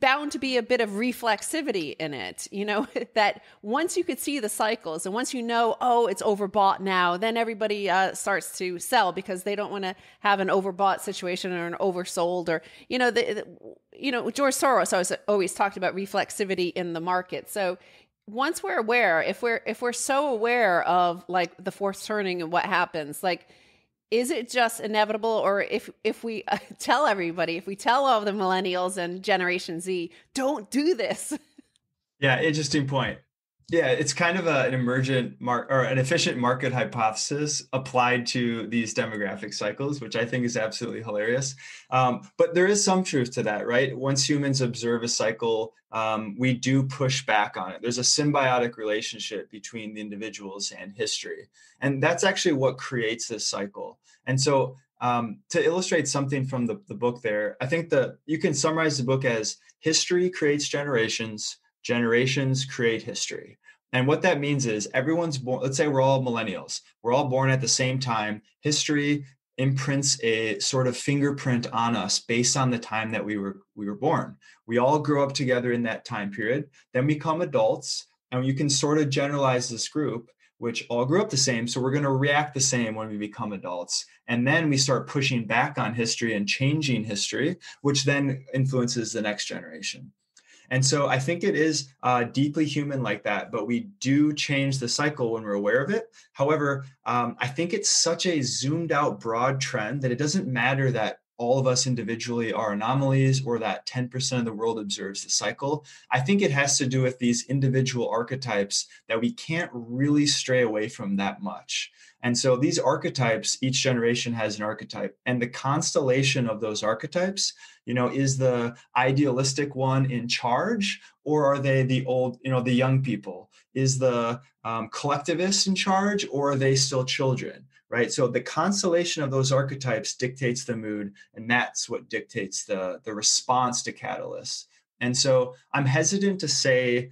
bound to be a bit of reflexivity in it? You know, that once you could see the cycles and once you know, oh, it's overbought now, then everybody uh, starts to sell because they don't want to have an overbought situation or an oversold or, you know, the, the you know, George Soros always, always talked about reflexivity in the market. So once we're aware, if we're if we're so aware of like the fourth turning and what happens, like is it just inevitable or if if we tell everybody if we tell all the millennials and generation z don't do this? Yeah interesting point yeah it's kind of a, an emergent mark or an efficient market hypothesis applied to these demographic cycles which i think is absolutely hilarious. Um, but there is some truth to that right? Once humans observe a cycle um, we do push back on it. There's a symbiotic relationship between the individuals and history. And that's actually what creates this cycle. And so um, to illustrate something from the, the book there, I think that you can summarize the book as history creates generations, generations create history. And what that means is everyone's born, let's say we're all millennials, we're all born at the same time. History imprints a sort of fingerprint on us based on the time that we were we were born. We all grow up together in that time period, then we become adults, and you can sort of generalize this group which all grew up the same. So we're going to react the same when we become adults. And then we start pushing back on history and changing history, which then influences the next generation. And so I think it is uh, deeply human like that, but we do change the cycle when we're aware of it. However, um, I think it's such a zoomed out, broad trend that it doesn't matter that all of us individually are anomalies or that 10% of the world observes the cycle. I think it has to do with these individual archetypes that we can't really stray away from that much. And so these archetypes, each generation has an archetype, and the constellation of those archetypes, you know, is the idealistic one in charge, or are they the old, you know, the young people? Is the um, collectivist in charge, or are they still children? Right? So the constellation of those archetypes dictates the mood, and that's what dictates the, the response to catalysts. And so I'm hesitant to say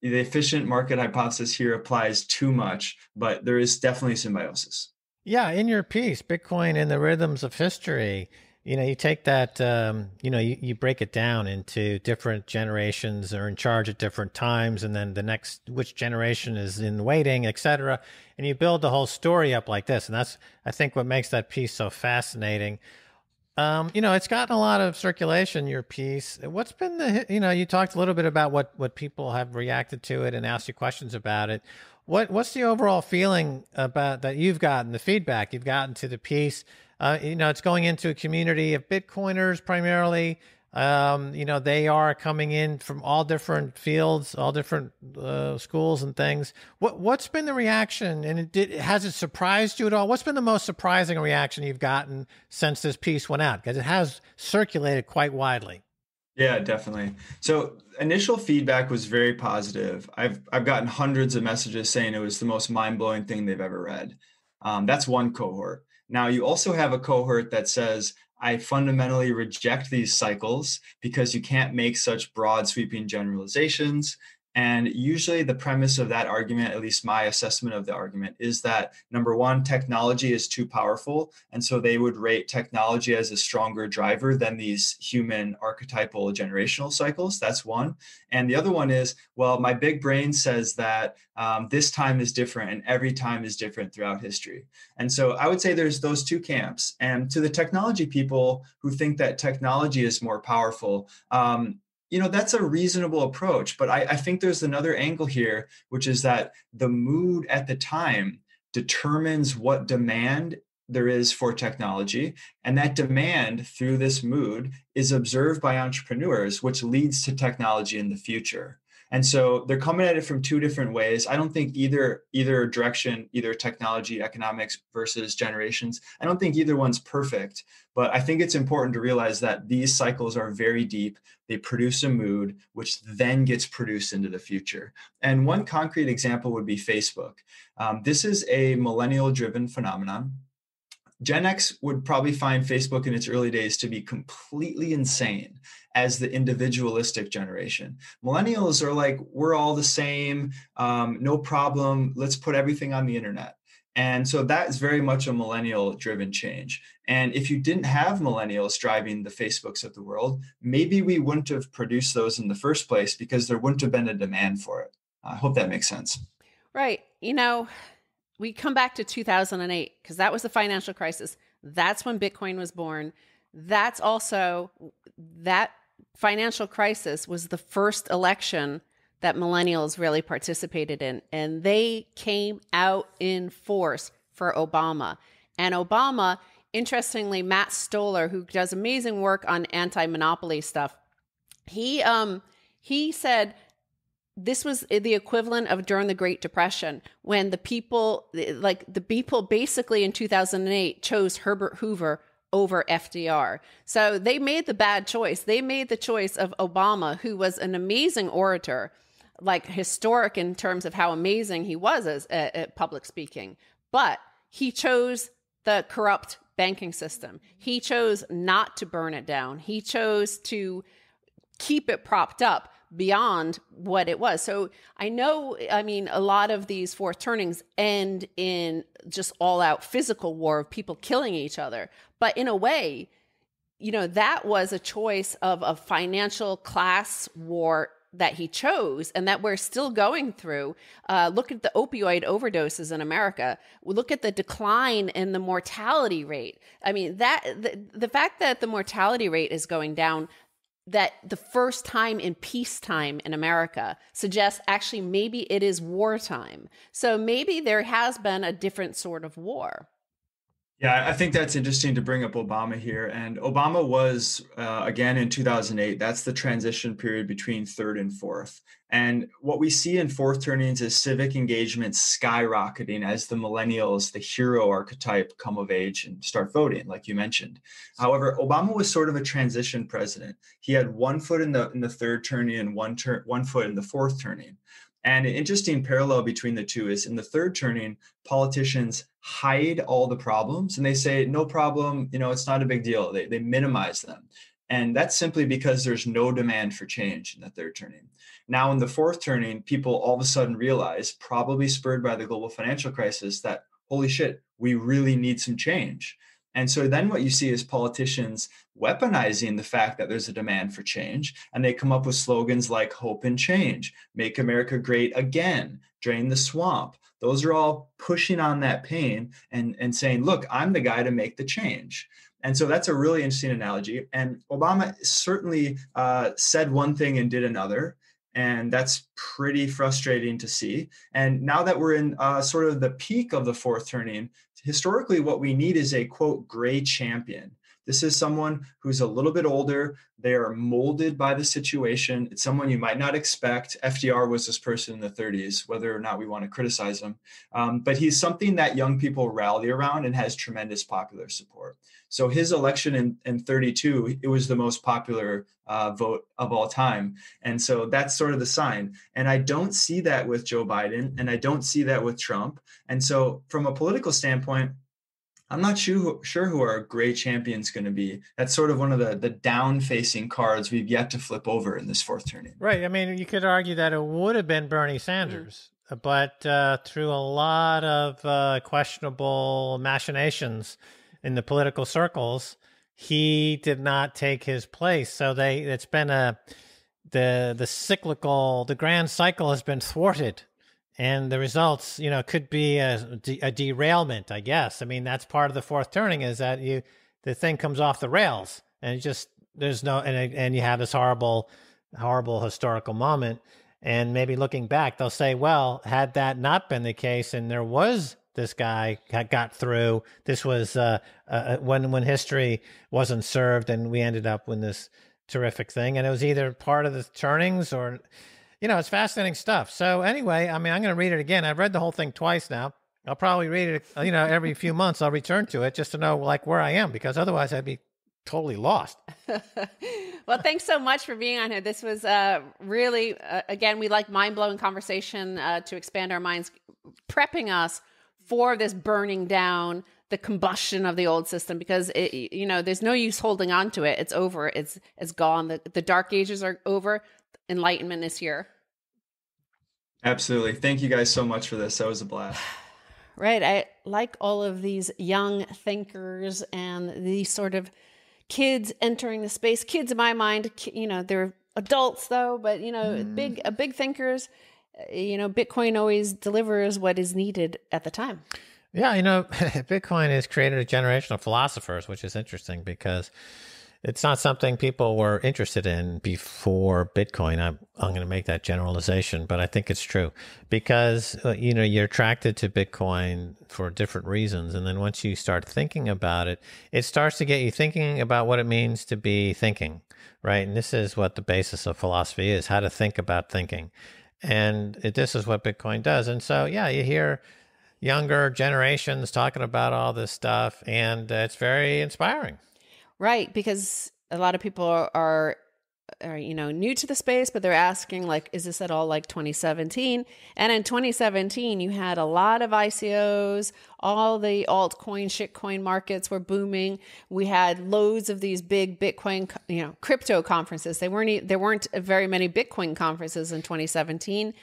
the efficient market hypothesis here applies too much, but there is definitely symbiosis. Yeah, in your piece, Bitcoin and the Rhythms of History, you know, you take that, um, you know, you, you break it down into different generations are in charge at different times, and then the next, which generation is in waiting, et cetera. And you build the whole story up like this. And that's, I think, what makes that piece so fascinating. Um, you know, it's gotten a lot of circulation, your piece. What's been the, you know, you talked a little bit about what, what people have reacted to it and asked you questions about it. What, what's the overall feeling about that you've gotten, the feedback you've gotten to the piece? Uh, you know, it's going into a community of Bitcoiners primarily. Um, you know, they are coming in from all different fields, all different uh, schools and things. What what's been the reaction, and it did, has it surprised you at all? What's been the most surprising reaction you've gotten since this piece went out? Because it has circulated quite widely. Yeah, definitely. So initial feedback was very positive. I've I've gotten hundreds of messages saying it was the most mind blowing thing they've ever read. Um, that's one cohort. Now, you also have a cohort that says, I fundamentally reject these cycles because you can't make such broad, sweeping generalizations. And usually, the premise of that argument, at least my assessment of the argument, is that number one, technology is too powerful. And so they would rate technology as a stronger driver than these human archetypal generational cycles. That's one. And the other one is, well, my big brain says that um, this time is different and every time is different throughout history. And so I would say there's those two camps. And to the technology people who think that technology is more powerful, um, you know that's a reasonable approach but I, I, think there's another angle here which is that the mood at the time determines what demand there is for technology. And that demand through this mood is observed by entrepreneurs, which leads to technology in the future. And so they're coming at it from two different ways. I don't think either either direction, either technology, economics versus generations, I don't think either one's perfect. But I think it's important to realize that these cycles are very deep. They produce a mood, which then gets produced into the future. And one concrete example would be Facebook. Um, this is a millennial driven phenomenon. Gen X would probably find Facebook in its early days to be completely insane as the individualistic generation. Millennials are like, we're all the same, um, no problem, let's put everything on the internet. And so that is very much a millennial driven change. And if you didn't have millennials driving the Facebooks of the world, maybe we wouldn't have produced those in the first place because there wouldn't have been a demand for it. I hope that makes sense. Right. You know, we come back to 2008 because that was the financial crisis. That's when Bitcoin was born. That's also that financial crisis was the first election that millennials really participated in, and they came out in force for Obama. And Obama, interestingly, Matt Stoller, who does amazing work on anti-monopoly stuff, he um he said this was the equivalent of during the Great Depression when the people, like the people basically in 2008 chose Herbert Hoover over FDR. So they made the bad choice. They made the choice of Obama, who was an amazing orator, like historic in terms of how amazing he was as at, at public speaking. But he chose the corrupt banking system. He chose not to burn it down. He chose to keep it propped up beyond what it was. So I know, I mean, a lot of these fourth turnings end in just all out physical war of people killing each other. But in a way, you know, that was a choice of a financial class war that he chose and that we're still going through. Uh, look at the opioid overdoses in America. Look at the decline in the mortality rate. I mean, that the, the fact that the mortality rate is going down that the first time in peacetime in America suggests actually maybe it is wartime. So maybe there has been a different sort of war. Yeah, I think that's interesting to bring up Obama here. And Obama was, uh, again, in 2008, that's the transition period between third and fourth. And what we see in fourth turnings is civic engagement skyrocketing as the millennials, the hero archetype, come of age and start voting, like you mentioned. However, Obama was sort of a transition president. He had one foot in the in the third turning and one turn one foot in the fourth turning. And an interesting parallel between the two is in the third turning, politicians hide all the problems and they say, no problem, you know, it's not a big deal. They, they minimize them. And that's simply because there's no demand for change in the third turning. Now, in the fourth turning, people all of a sudden realize, probably spurred by the global financial crisis, that holy shit, we really need some change. And so then what you see is politicians weaponizing the fact that there's a demand for change. And they come up with slogans like hope and change, make America great again, drain the swamp. Those are all pushing on that pain and, and saying, look, I'm the guy to make the change. And so that's a really interesting analogy. And Obama certainly uh, said one thing and did another. And that's pretty frustrating to see. And now that we're in uh, sort of the peak of the fourth turning, historically, what we need is a quote, gray champion. This is someone who's a little bit older. They are molded by the situation. It's someone you might not expect. FDR was this person in the 30s, whether or not we want to criticize him. Um, but he's something that young people rally around and has tremendous popular support. So his election in, in 32, it was the most popular uh, vote of all time. And so that's sort of the sign. And I don't see that with Joe Biden, and I don't see that with Trump. And so, from a political standpoint, I'm not sure who, sure who our gray champion's going to be. That's sort of one of the the down facing cards we've yet to flip over in this fourth turning. Right. I mean, you could argue that it would have been Bernie Sanders, mm. but uh, through a lot of uh, questionable machinations in the political circles, he did not take his place. So they it's been a the the cyclical the grand cycle has been thwarted. And the results you know could be a, a, derailment i guess. I mean that's part of the fourth turning is that you the thing comes off the rails and it just there's no and and you have this horrible horrible historical moment. And maybe looking back they'll say well had that not been the case and there was this guy got, through. This was uh, uh, when when history wasn't served, and we ended up with this terrific thing. And it was either part of the turnings or, you know, it's fascinating stuff. So anyway, I mean, I'm going to read it again. I've read the whole thing twice now. I'll probably read it, you know, every few months. I'll return to it just to know like where I am because otherwise I'd be totally lost. well, thanks so much for being on here. This was uh, really, uh, again, we like mind blowing conversation uh, to expand our minds, prepping us for this burning down, the combustion of the old system, because it, you know, there's no use holding on to it. It's over. It's it's gone. The the dark ages are over. Enlightenment is here. Absolutely. Thank you guys so much for this. That was a blast. Right. I like all of these young thinkers and these sort of kids entering the space. Kids, in my mind, you know, they're adults though, but you know, mm. big, a big thinkers. You know, Bitcoin always delivers what is needed at the time. Yeah, you know, Bitcoin has created a generation of philosophers, which is interesting because it's not something people were interested in before Bitcoin. I'm, I'm going to make that generalization, but I think it's true because, uh, you know, you're attracted to Bitcoin for different reasons. And then once you start thinking about it, it starts to get you thinking about what it means to be thinking, right? And this is what the basis of philosophy is how to think about thinking. And it, this is what Bitcoin does. And so, yeah, you hear younger generations talking about all this stuff, and uh, it's very inspiring. Right, because a lot of people are, are, are, you know, new to the space, but they're asking, like, is this at all like 2017? And in 2017, you had a lot of ICOs, all the altcoin, shitcoin markets were booming. We had loads of these big Bitcoin, you know, crypto conferences. They weren't, there weren't very many Bitcoin conferences in 2017.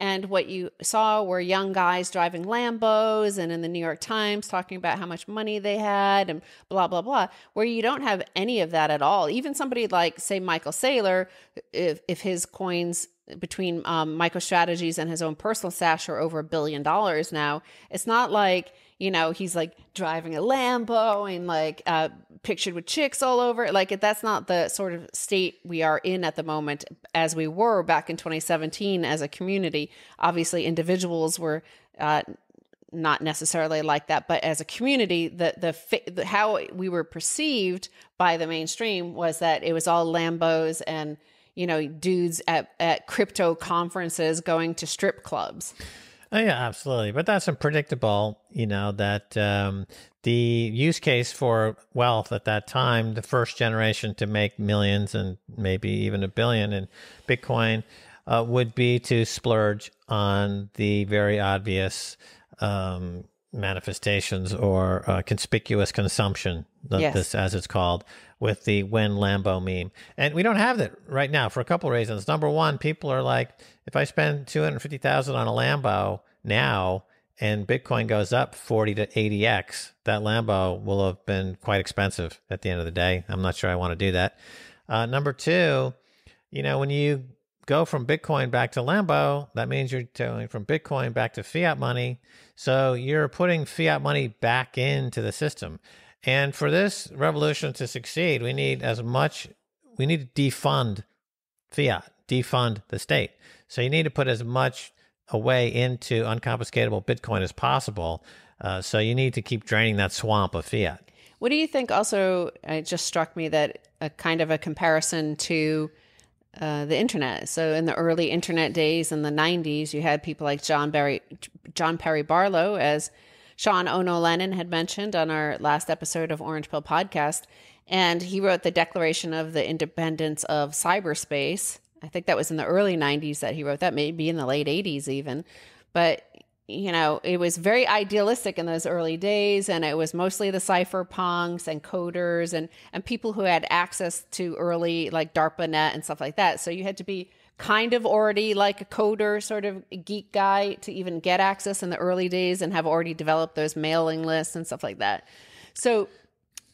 And what you saw were young guys driving Lambos and in the New York Times talking about how much money they had and blah, blah, blah, where you don't have any of that at all. Even somebody like, say, Michael Saylor, if, if his coins between um, MicroStrategy's and his own personal stash are over a billion dollars now, it's not like you know, he's like driving a Lambo and like uh, pictured with chicks all over. Like that's not the sort of state we are in at the moment as we were back in 2017 as a community. Obviously, individuals were. Uh, not necessarily like that, but as a community, the, the the how we were perceived by the mainstream was that it was all Lambos and you know dudes at at crypto conferences going to strip clubs. Oh, yeah, absolutely. But that's unpredictable, you know, that um, the use case for wealth at that time, the first generation to make millions and maybe even a billion in Bitcoin, uh, would be to splurge on the very obvious um, manifestations or uh, conspicuous consumption, yes. this as it's called, with the when Lambo meme. And we don't have that right now for a couple of reasons. Number one, people are like, if I spend 250,000 on a Lambo now and Bitcoin goes up 40 to 80x, that Lambo will have been quite expensive at the end of the day. I'm not sure I want to do that. Uh, number two, you know, when you go from Bitcoin back to Lambo, that means you're going from Bitcoin back to fiat money. So you're putting fiat money back into the system. And for this revolution to succeed, we need as much, we need to defund fiat, defund the state. So you need to put as much away into unconfiscatable Bitcoin as possible. Uh, so you need to keep draining that swamp of fiat. What do you think? Also, it just struck me that a kind of a comparison to uh, the internet. So in the early internet days in the '90s, you had people like John Barry, John Perry Barlow, as Sean Ono Lennon had mentioned on our last episode of Orange Pill podcast, and he wrote the Declaration of the Independence of Cyberspace I think that was in the early 90s that he wrote that, maybe in the late 80s even. But you know, it was very idealistic in those early days, and it was mostly the cypherpunks and coders and and people who had access to early like DARPANET and stuff like that. So you had to be kind of already like a coder sort of geek guy to even get access in the early days and have already developed those mailing lists and stuff like that. So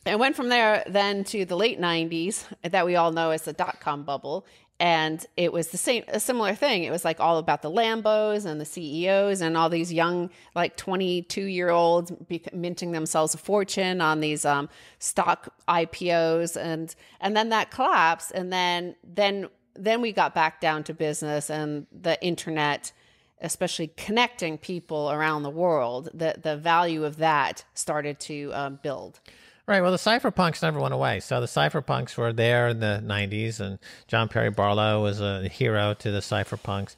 it went from there then to the late 90s that we all know as the dot com bubble and it was the same a similar thing. It was like all about the lambos and the ceos and all these young like 22 year olds minting themselves a fortune on these um, stock ipos and and then that collapsed. And then then then we got back down to business and the internet especially connecting people around the world, the the value of that started to um, build. Right. Well, the cypherpunks never went away. So the cypherpunks were there in the 90s, and John Perry Barlow was a hero to the cypherpunks.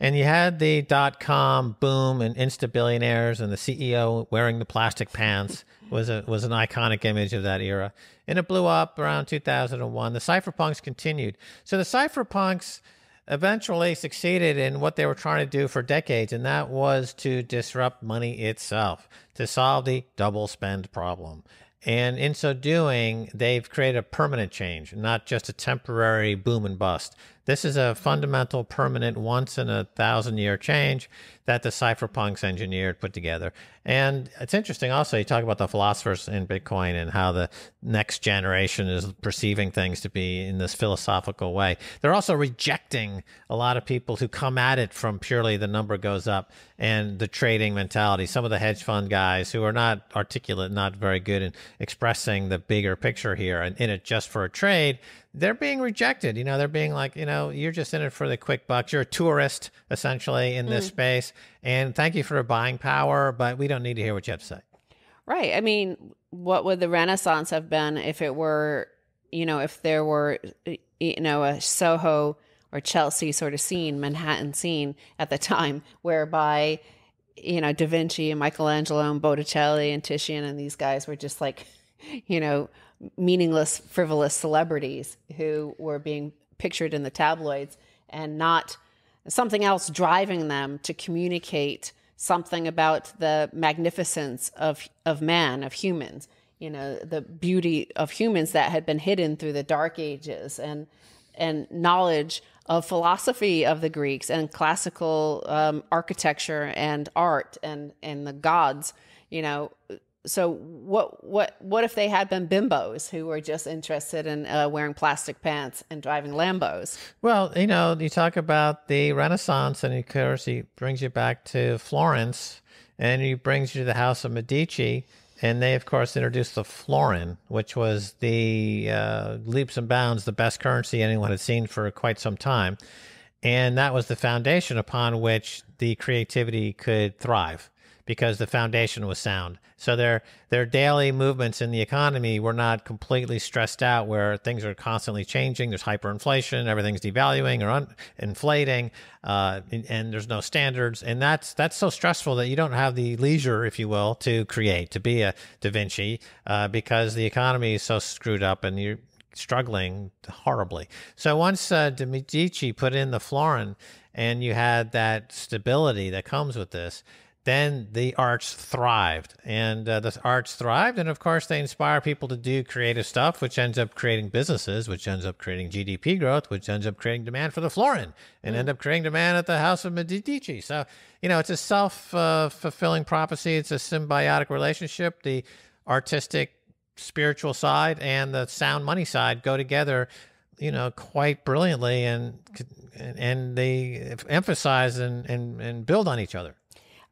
And you had the dot com boom and insta billionaires, and the CEO wearing the plastic pants was a was an iconic image of that era. And it blew up around 2001. The cypherpunks continued. So the cypherpunks eventually succeeded in what they were trying to do for decades, and that was to disrupt money itself, to solve the double spend problem. And in so doing, they've created a permanent change, not just a temporary boom and bust. This is a fundamental, permanent, once in a thousand year change that the cypherpunks engineered, put together. And it's interesting also, you talk about the philosophers in Bitcoin and how the next generation is perceiving things to be in this philosophical way. They're also rejecting a lot of people who come at it from purely the number goes up and the trading mentality. Some of the hedge fund guys who are not articulate, not very good in expressing the bigger picture here and in it just for a trade they're being rejected. You know, they're being like, you know, you're just in it for the quick bucks. You're a tourist essentially in this mm. space. And thank you for buying power, but we don't need to hear what you have to say. Right. I mean, what would the Renaissance have been if it were, you know, if there were, you know, a Soho or Chelsea sort of scene, Manhattan scene at the time, whereby, you know, Da Vinci and Michelangelo and Botticelli and Titian and these guys were just like, you know, meaningless, frivolous celebrities who were being pictured in the tabloids and not something else driving them to communicate something about the magnificence of of man, of humans. You know, the beauty of humans that had been hidden through the dark ages and and knowledge of philosophy of the Greeks and classical um, architecture and art and and the gods. You know, so what what what if they had been bimbos who were just interested in uh, wearing plastic pants and driving Lambos? Well, you know, you talk about the Renaissance, and of course, he brings you back to Florence, and he brings you to the House of Medici, and they, of course, introduced the florin, which was the uh, leaps and bounds the best currency anyone had seen for quite some time, and that was the foundation upon which the creativity could thrive because the foundation was sound. So their their daily movements in the economy were not completely stressed out, where things are constantly changing. There's hyperinflation, everything's devaluing or inflating, uh, and, and, there's no standards, and that's that's so stressful that you don't have the leisure, if you will, to create, to be a Da Vinci, uh, because the economy is so screwed up, and you're struggling horribly. So once uh, De Medici put in the florin, and you had that stability that comes with this then the arts thrived. And uh, the arts thrived and of course they inspire people to do creative stuff which ends up creating businesses which ends up creating gdp growth which ends up creating demand for the florin and mm. end up creating demand at the house of medici. So you know it's a self-fulfilling uh, prophecy. It's a symbiotic relationship. The artistic spiritual side and the sound money side go together you know quite brilliantly and and they emphasize and, and, and build on each other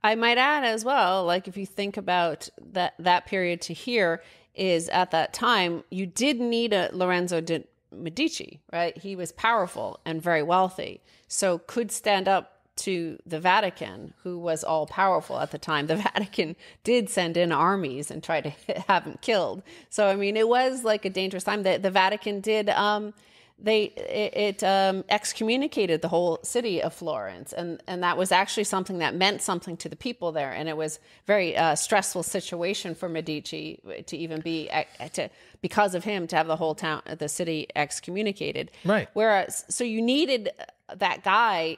I might add as well, like if you think about that that period to here, is at that time you did need a Lorenzo de Medici, right? He was powerful and very wealthy, so could stand up to the Vatican, who was all powerful at the time. The Vatican did send in armies and try to have him killed. So I mean, it was like a dangerous time. The, the Vatican did. Um, they it, it um, excommunicated the whole city of Florence, and and that was actually something that meant something to the people there, and it was very uh, stressful situation for Medici to even be to because of him to have the whole town, the city excommunicated. Right. Whereas, so you needed that guy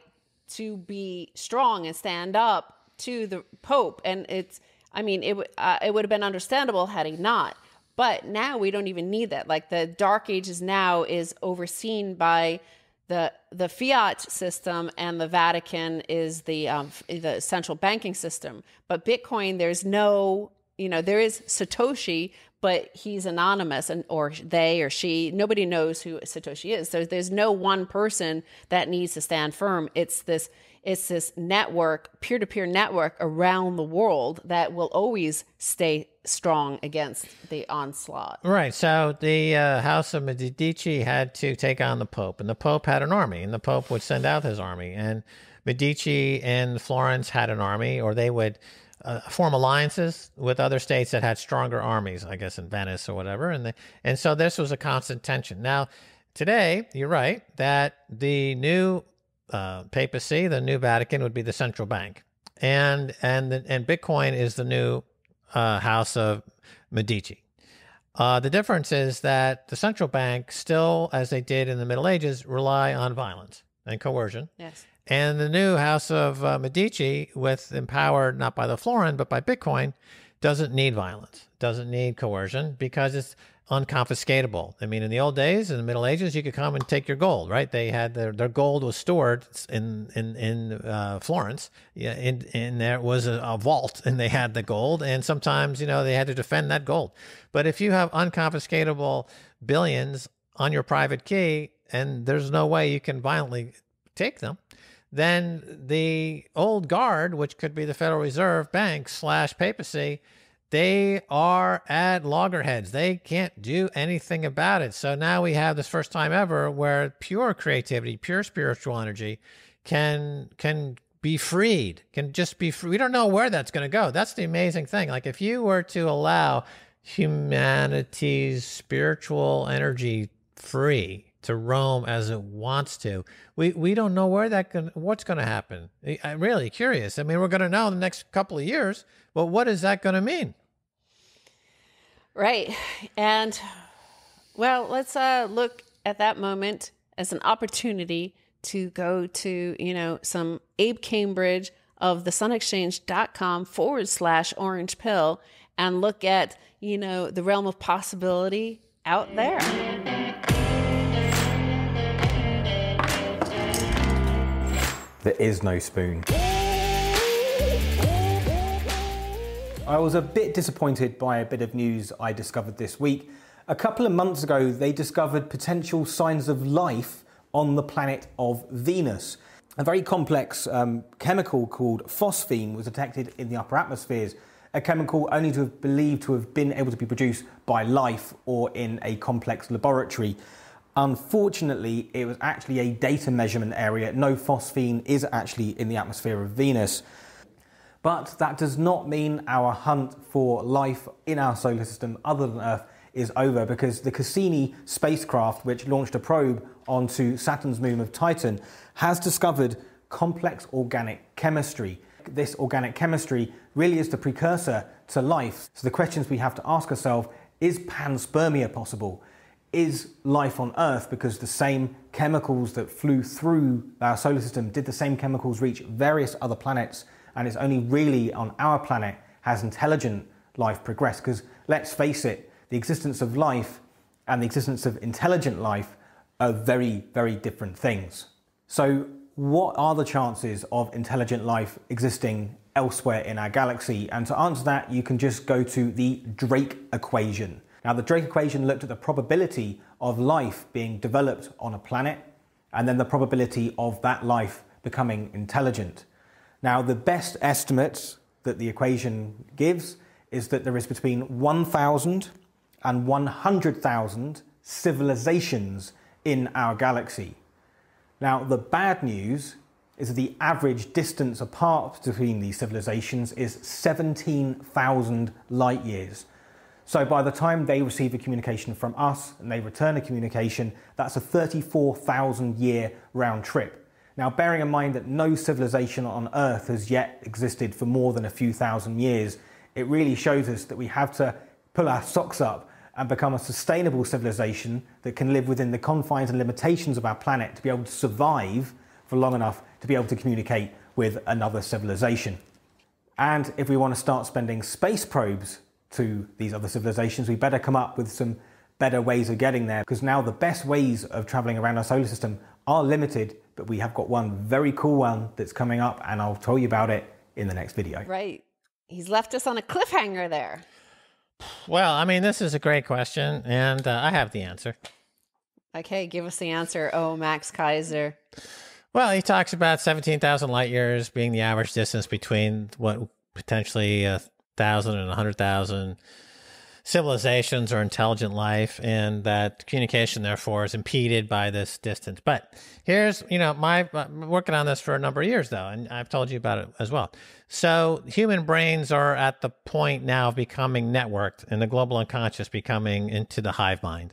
to be strong and stand up to the Pope, and it's. I mean, it uh, it would have been understandable had he not. But now we don't even need that. Like the dark ages now is overseen by the the fiat system and the Vatican is the um, the central banking system. But Bitcoin, there's no you know there is Satoshi, but he's anonymous and or they or she nobody knows who Satoshi is. So there's no one person that needs to stand firm. It's this it's this network, peer to peer network around the world that will always stay strong against the onslaught. Right. So the uh, House of Medici had to take on the Pope, and the Pope had an army, and the Pope would send out his army. And Medici in Florence had an army, or they would uh, form alliances with other states that had stronger armies, I guess in Venice or whatever, and they, and so this was a constant tension. Now, today, you're right that the new uh, papacy, the new Vatican, would be the central bank, and and the, and Bitcoin is the new uh, house of Medici. Uh, the difference is that the central bank still, as they did in the Middle Ages, rely on violence and coercion. Yes. And the new House of uh, Medici, with empowered not by the florin but by Bitcoin, doesn't need violence, doesn't need coercion because it's unconfiscatable. I mean, in the old days, in the Middle Ages, you could come and take your gold, right? They had their, their gold was stored in in in uh, Florence. Yeah, and, and there was a, a vault, and they had the gold. And sometimes, you know, they had to defend that gold. But if you have unconfiscatable billions on your private key, and there's no way you can violently take them, then the old guard, which could be the Federal Reserve Bank slash papacy, they are at loggerheads. They can't do anything about it. So now we have this first time ever where pure creativity, pure spiritual energy can can be freed, can just be free. We don't know where that's going to go. That's the amazing thing. Like if you were to allow humanity's spiritual energy free to roam as it wants to. We we don't know where that can what's going to happen. I'm really curious. I mean, we're going to know in the next couple of years, but what is that going to mean? Right. And well, let's uh, look at that moment as an opportunity to go to, you know, some Abe Cambridge of the sunexchange.com forward slash orange pill and look at, you know, the realm of possibility out there. There is no spoon. I was a bit disappointed by a bit of news I discovered this week. A couple of months ago, they discovered potential signs of life on the planet of Venus. A very complex um, chemical called phosphine was detected in the upper atmospheres, a chemical only to have believed to have been able to be produced by life or in a complex laboratory. Unfortunately, it was actually a data measurement area. No phosphine is actually in the atmosphere of Venus. But that does not mean our hunt for life in our solar system other than Earth is over because the Cassini spacecraft, which launched a probe onto Saturn's moon of Titan, has discovered complex organic chemistry. This organic chemistry really is the precursor to life. So the questions we have to ask ourselves is panspermia possible? Is life on Earth because the same chemicals that flew through our solar system did the same chemicals reach various other planets? And it's only really on our planet has intelligent life progressed. Because let's face it, the existence of life and the existence of intelligent life are very, very different things. So, what are the chances of intelligent life existing elsewhere in our galaxy? And to answer that, you can just go to the Drake equation. Now, the Drake equation looked at the probability of life being developed on a planet and then the probability of that life becoming intelligent. Now, the best estimate that the equation gives is that there is between 1,000 and 100,000 civilizations in our galaxy. Now, the bad news is that the average distance apart between these civilizations is 17,000 light years. So by the time they receive a communication from us and they return a communication, that's a 34,000 year round trip. Now, bearing in mind that no civilization on Earth has yet existed for more than a few thousand years, it really shows us that we have to pull our socks up and become a sustainable civilization that can live within the confines and limitations of our planet to be able to survive for long enough to be able to communicate with another civilization. And if we want to start spending space probes to these other civilizations, we better come up with some better ways of getting there because now the best ways of traveling around our solar system are limited, but we have got one very cool one that's coming up, and I'll tell you about it in the next video. Right. He's left us on a cliffhanger there. Well, I mean, this is a great question, and uh, I have the answer. Okay, give us the answer. Oh, Max Keiser. Well, he talks about 17,000 light years being the average distance between what potentially a thousand and a hundred thousand civilizations or intelligent life, and that communication, therefore, is impeded by this distance. But here's, you know, my I'm working on this for a number of years, though, and I've told you about it as well. So human brains are at the point now of becoming networked, and the global unconscious becoming into the hive mind.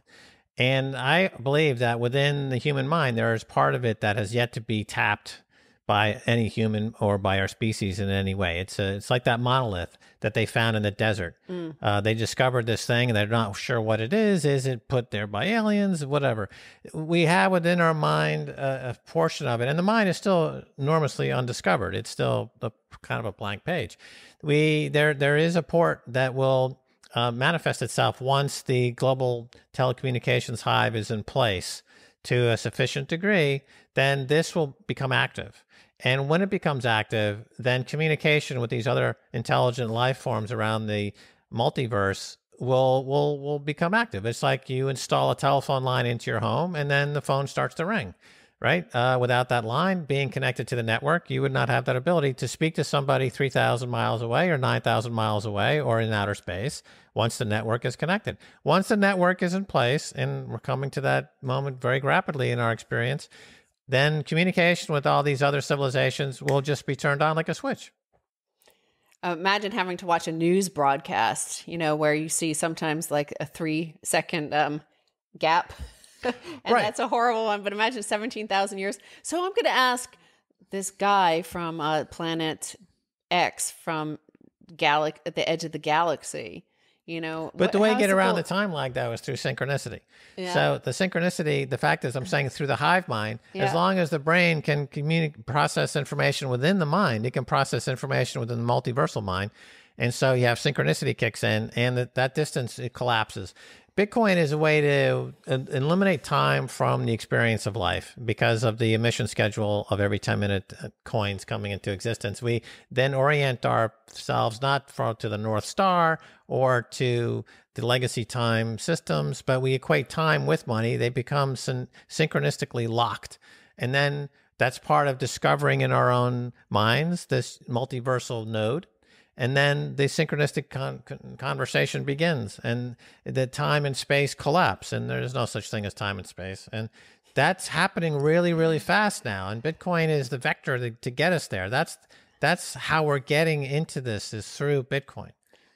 And I believe that within the human mind, there is part of it that has yet to be tapped by any human or by our species in any way. It's a, it's like that monolith that they found in the desert. Uh, they discovered this thing and they're not sure what it is. Is it put there by aliens? Whatever. We have within our mind a, a portion of it, and the mind is still enormously undiscovered. It's still a, kind of a blank page. We there there is a port that will uh, manifest itself once the global telecommunications hive is in place to a sufficient degree, then this will become active. And when it becomes active, then communication with these other intelligent life forms around the multiverse will will will become active. It's like you install a telephone line into your home, and then the phone starts to ring. Right? Uh, without that line being connected to the network, you would not have that ability to speak to somebody 3,000 miles away or 9,000 miles away or in outer space once the network is connected. Once the network is in place, and we're coming to that moment very rapidly in our experience, then communication with all these other civilizations will just be turned on like a switch. Uh, imagine having to watch a news broadcast, you know, where you see sometimes like a three second um, gap. and Right. that's a horrible one, but imagine 17,000 years. So I'm going to ask this guy from uh, planet X from galax at the edge of the galaxy, you know. But what- the way you how's get around the time lag, though, is through synchronicity. Yeah. So the synchronicity, the fact is, I'm saying through the hive mind, Yeah. as long as the brain can communicate process information within the mind, it can process information within the multiversal mind. And so you have synchronicity kicks in, and that, that distance it collapses. Bitcoin is a way to uh, eliminate time from the experience of life because of the emission schedule of every 10 minute uh, coins coming into existence. We then orient ourselves not to the North Star or to the legacy time systems, but we equate time with money. They become syn- synchronistically locked. And then that's part of discovering in our own minds this multiversal node and then the synchronistic con- con- conversation begins and the time and space collapse and there's no such thing as time and space and that's happening really really fast now and bitcoin is the vector to, to get us there that's that's how we're getting into this is through bitcoin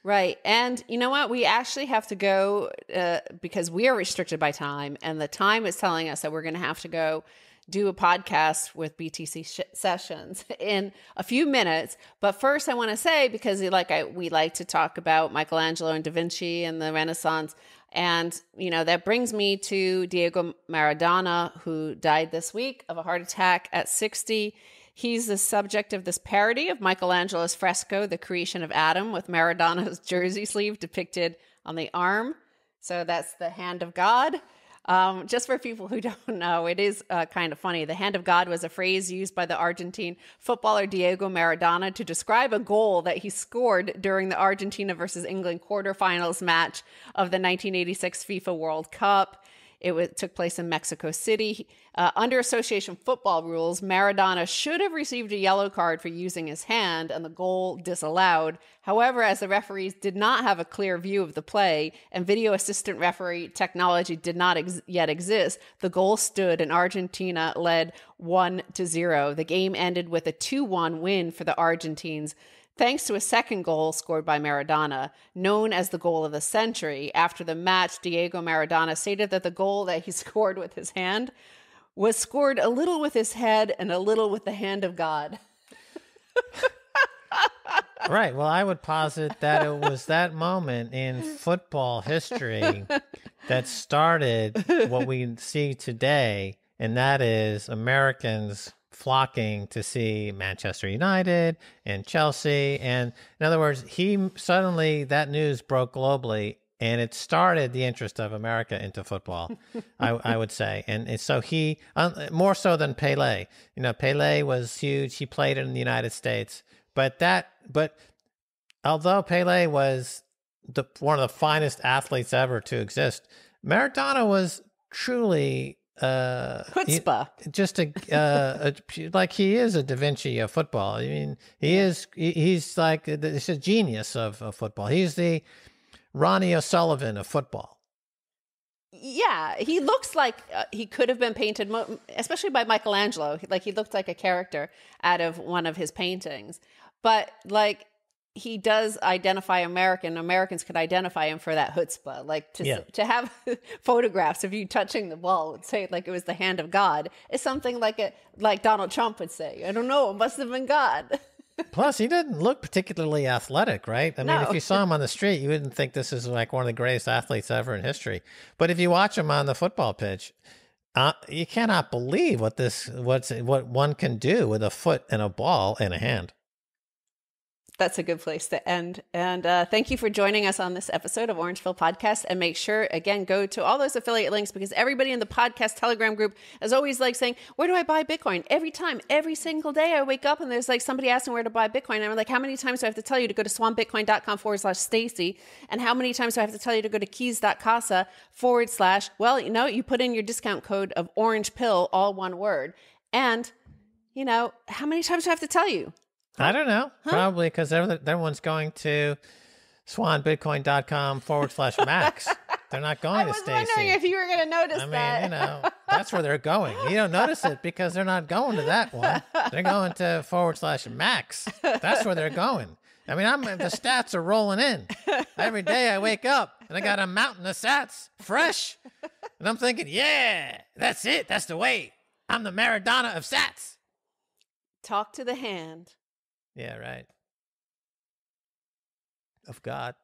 Right. And you know what? We actually have to go uh, because we are restricted by time, and the time is telling us that we're going to have to go do a podcast with BTC sh- sessions in a few minutes. But first, I want to say because like I, we like to talk about Michelangelo and Da Vinci and the Renaissance, and you know that brings me to Diego Maradona, who died this week of a heart attack at sixty. He's the subject of this parody of Michelangelo's fresco, The Creation of Adam, with Maradona's jersey sleeve depicted on the arm. So that's the hand of God. Um, just for people who don't know, it is uh, kind of funny. The hand of God was a phrase used by the Argentine footballer Diego Maradona to describe a goal that he scored during the Argentina versus England quarterfinals match of the 1986 FIFA World Cup. It took place in Mexico City. Uh, under association football rules, Maradona should have received a yellow card for using his hand and the goal disallowed. However, as the referees did not have a clear view of the play and video assistant referee technology did not ex- yet exist, the goal stood and Argentina led 1 to 0. The game ended with a 2 1 win for the Argentines thanks to a second goal scored by Maradona, known as the goal of the century. After the match, Diego Maradona stated that the goal that he scored with his hand was scored a little with his head and a little with the hand of God. right well i would posit that it was that moment in football history that started what we see today and that is americans flocking to see manchester united and chelsea and in other words he suddenly that news broke globally and it started the interest of America into football, I, I would say, and, and so he uh, more so than Pele. You know, Pele was huge. He played in the United States, but that, but although Pele was the one of the finest athletes ever to exist, Maradona was truly uh he- just a, uh, a like he is a Da Vinci of football. I mean, he is he, he's like it's a genius of, of football. He's the Ronnie O'Sullivan of football. Yeah, he looks like uh, he could have been painted, mo- especially by Michelangelo. Like he looked like a character out of one of his paintings. But like he does identify American. Americans could identify him for that chutzpah. Like to Yeah. to have photographs of you touching the ball, and say like it was the hand of God, is something like a like Donald Trump would say. I don't know. It must have been God. Plus, he didn't look particularly athletic, right? I mean, if you saw him on the street, you wouldn't think this is like one of the greatest athletes ever in history. But if you watch him on the football pitch, uh, you cannot believe what this what's what one can do with a foot and a ball and a hand. That's a good place to end. And uh, thank you for joining us on this episode of Orange Pill Podcast. And make sure, again, go to all those affiliate links because everybody in the podcast Telegram group is always like saying, Where do I buy Bitcoin? Every time, every single day I wake up and there's like somebody asking where to buy Bitcoin. And I'm like, How many times do I have to tell you to go to swanbitcoin.com forward slash Stacy? And how many times do I have to tell you to go to keys.casa forward slash, well, you know, you put in your discount code of orange pill, all one word. And, you know, how many times do I have to tell you? I don't know. Probably because everyone's going to swanbitcoin.com forward slash max. They're not going I to was Stacy. wondering if you were going to notice I mean, that. you know, that's where they're going. You don't notice it because they're not going to that one. They're going to forward slash max. That's where they're going. I mean, I'm the stats are rolling in. Every day I wake up and I got a mountain of sats fresh. And I'm thinking, yeah, that's it. That's the way. I'm the Maradona of sats. Talk to the hand. Yeah, right. Of God.